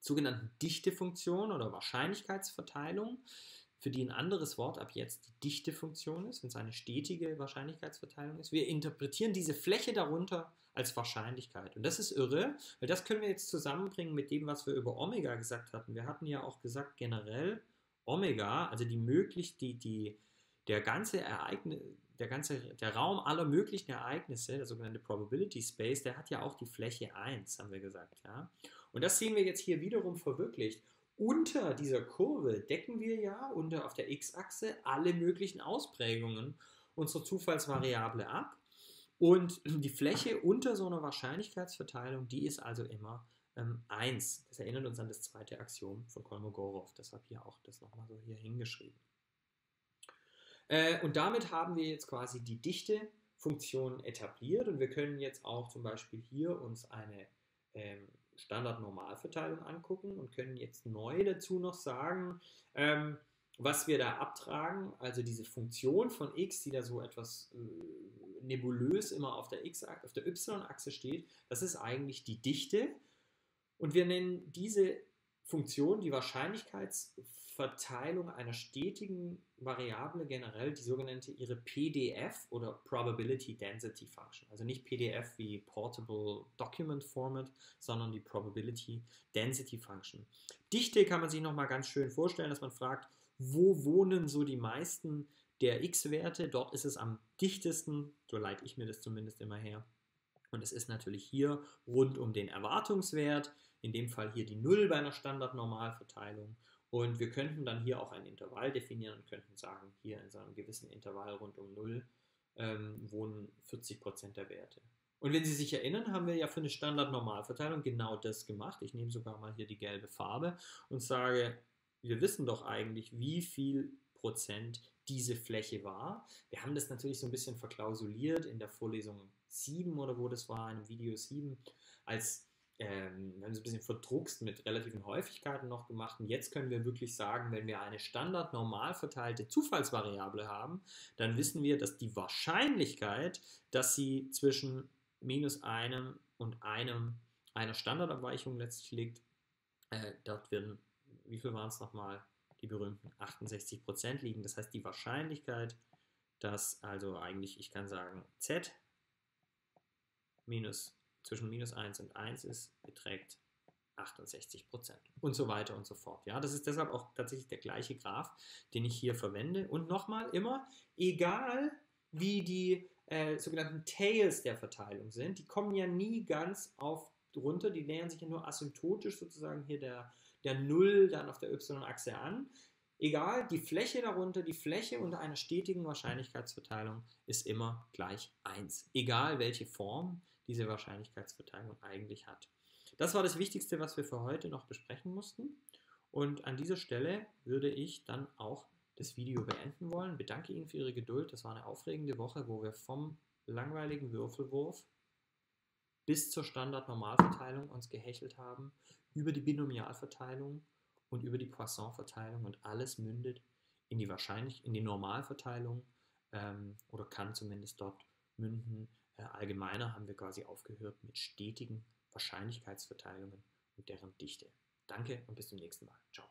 Speaker 1: sogenannten Dichtefunktion oder Wahrscheinlichkeitsverteilung für die ein anderes Wort ab jetzt die Dichtefunktion ist, wenn es eine stetige Wahrscheinlichkeitsverteilung ist. Wir interpretieren diese Fläche darunter als Wahrscheinlichkeit. Und das ist irre, weil das können wir jetzt zusammenbringen mit dem, was wir über Omega gesagt hatten. Wir hatten ja auch gesagt, generell Omega, also die möglich, die, die, der ganze Ereignis, der ganze, der Raum aller möglichen Ereignisse, der sogenannte Probability Space, der hat ja auch die Fläche 1, haben wir gesagt, ja. Und das sehen wir jetzt hier wiederum verwirklicht unter dieser Kurve decken wir ja unter auf der x-Achse alle möglichen Ausprägungen unserer Zufallsvariable ab. Und die Fläche unter so einer Wahrscheinlichkeitsverteilung, die ist also immer ähm, 1. Das erinnert uns an das zweite Axiom von Kolmogorov. Deshalb hier auch das nochmal so hier hingeschrieben. Äh, und damit haben wir jetzt quasi die Dichtefunktion etabliert und wir können jetzt auch zum Beispiel hier uns eine ähm, Standard-Normalverteilung angucken und können jetzt neu dazu noch sagen, ähm, was wir da abtragen, also diese Funktion von x, die da so etwas äh, nebulös immer auf der, x, auf der y-Achse steht, das ist eigentlich die Dichte. Und wir nennen diese Funktion die Wahrscheinlichkeitsverteilung einer stetigen Variable generell, die sogenannte ihre PDF oder Probability Density Function. Also nicht PDF wie Portable Document Format, sondern die Probability Density Function. Dichte kann man sich nochmal ganz schön vorstellen, dass man fragt, wo wohnen so die meisten der x-Werte? Dort ist es am dichtesten, so leite ich mir das zumindest immer her. Und es ist natürlich hier rund um den Erwartungswert in dem Fall hier die 0 bei einer Standardnormalverteilung. Und wir könnten dann hier auch ein Intervall definieren und könnten sagen, hier in so einem gewissen Intervall rund um 0 ähm, wohnen 40% der Werte. Und wenn Sie sich erinnern, haben wir ja für eine Standardnormalverteilung genau das gemacht. Ich nehme sogar mal hier die gelbe Farbe und sage, wir wissen doch eigentlich, wie viel Prozent diese Fläche war. Wir haben das natürlich so ein bisschen verklausuliert in der Vorlesung 7 oder wo das war, in dem Video 7, als ähm, wir haben es ein bisschen verdruckst mit relativen Häufigkeiten noch gemacht. Und jetzt können wir wirklich sagen, wenn wir eine standard normal verteilte Zufallsvariable haben, dann wissen wir, dass die Wahrscheinlichkeit, dass sie zwischen minus einem und einem einer Standardabweichung letztlich liegt, äh, dort werden wie viel waren es nochmal, die berühmten 68% liegen. Das heißt, die Wahrscheinlichkeit, dass also eigentlich, ich kann sagen, z minus, zwischen minus 1 und 1 ist, beträgt 68% und so weiter und so fort. Ja, das ist deshalb auch tatsächlich der gleiche Graph, den ich hier verwende. Und nochmal immer, egal wie die äh, sogenannten Tails der Verteilung sind, die kommen ja nie ganz auf runter, die nähern sich ja nur asymptotisch sozusagen hier der, der Null dann auf der y-Achse an. Egal, die Fläche darunter, die Fläche unter einer stetigen Wahrscheinlichkeitsverteilung ist immer gleich 1. Egal welche Form diese Wahrscheinlichkeitsverteilung eigentlich hat. Das war das Wichtigste, was wir für heute noch besprechen mussten. Und an dieser Stelle würde ich dann auch das Video beenden wollen. Bedanke Ihnen für Ihre Geduld. Das war eine aufregende Woche, wo wir vom langweiligen Würfelwurf bis zur Standard-Normalverteilung uns gehechelt haben, über die Binomialverteilung und über die Poisson-Verteilung und alles mündet in die wahrscheinlich in die Normalverteilung ähm, oder kann zumindest dort münden. Äh, allgemeiner haben wir quasi aufgehört mit stetigen Wahrscheinlichkeitsverteilungen und deren Dichte. Danke und bis zum nächsten Mal. Ciao.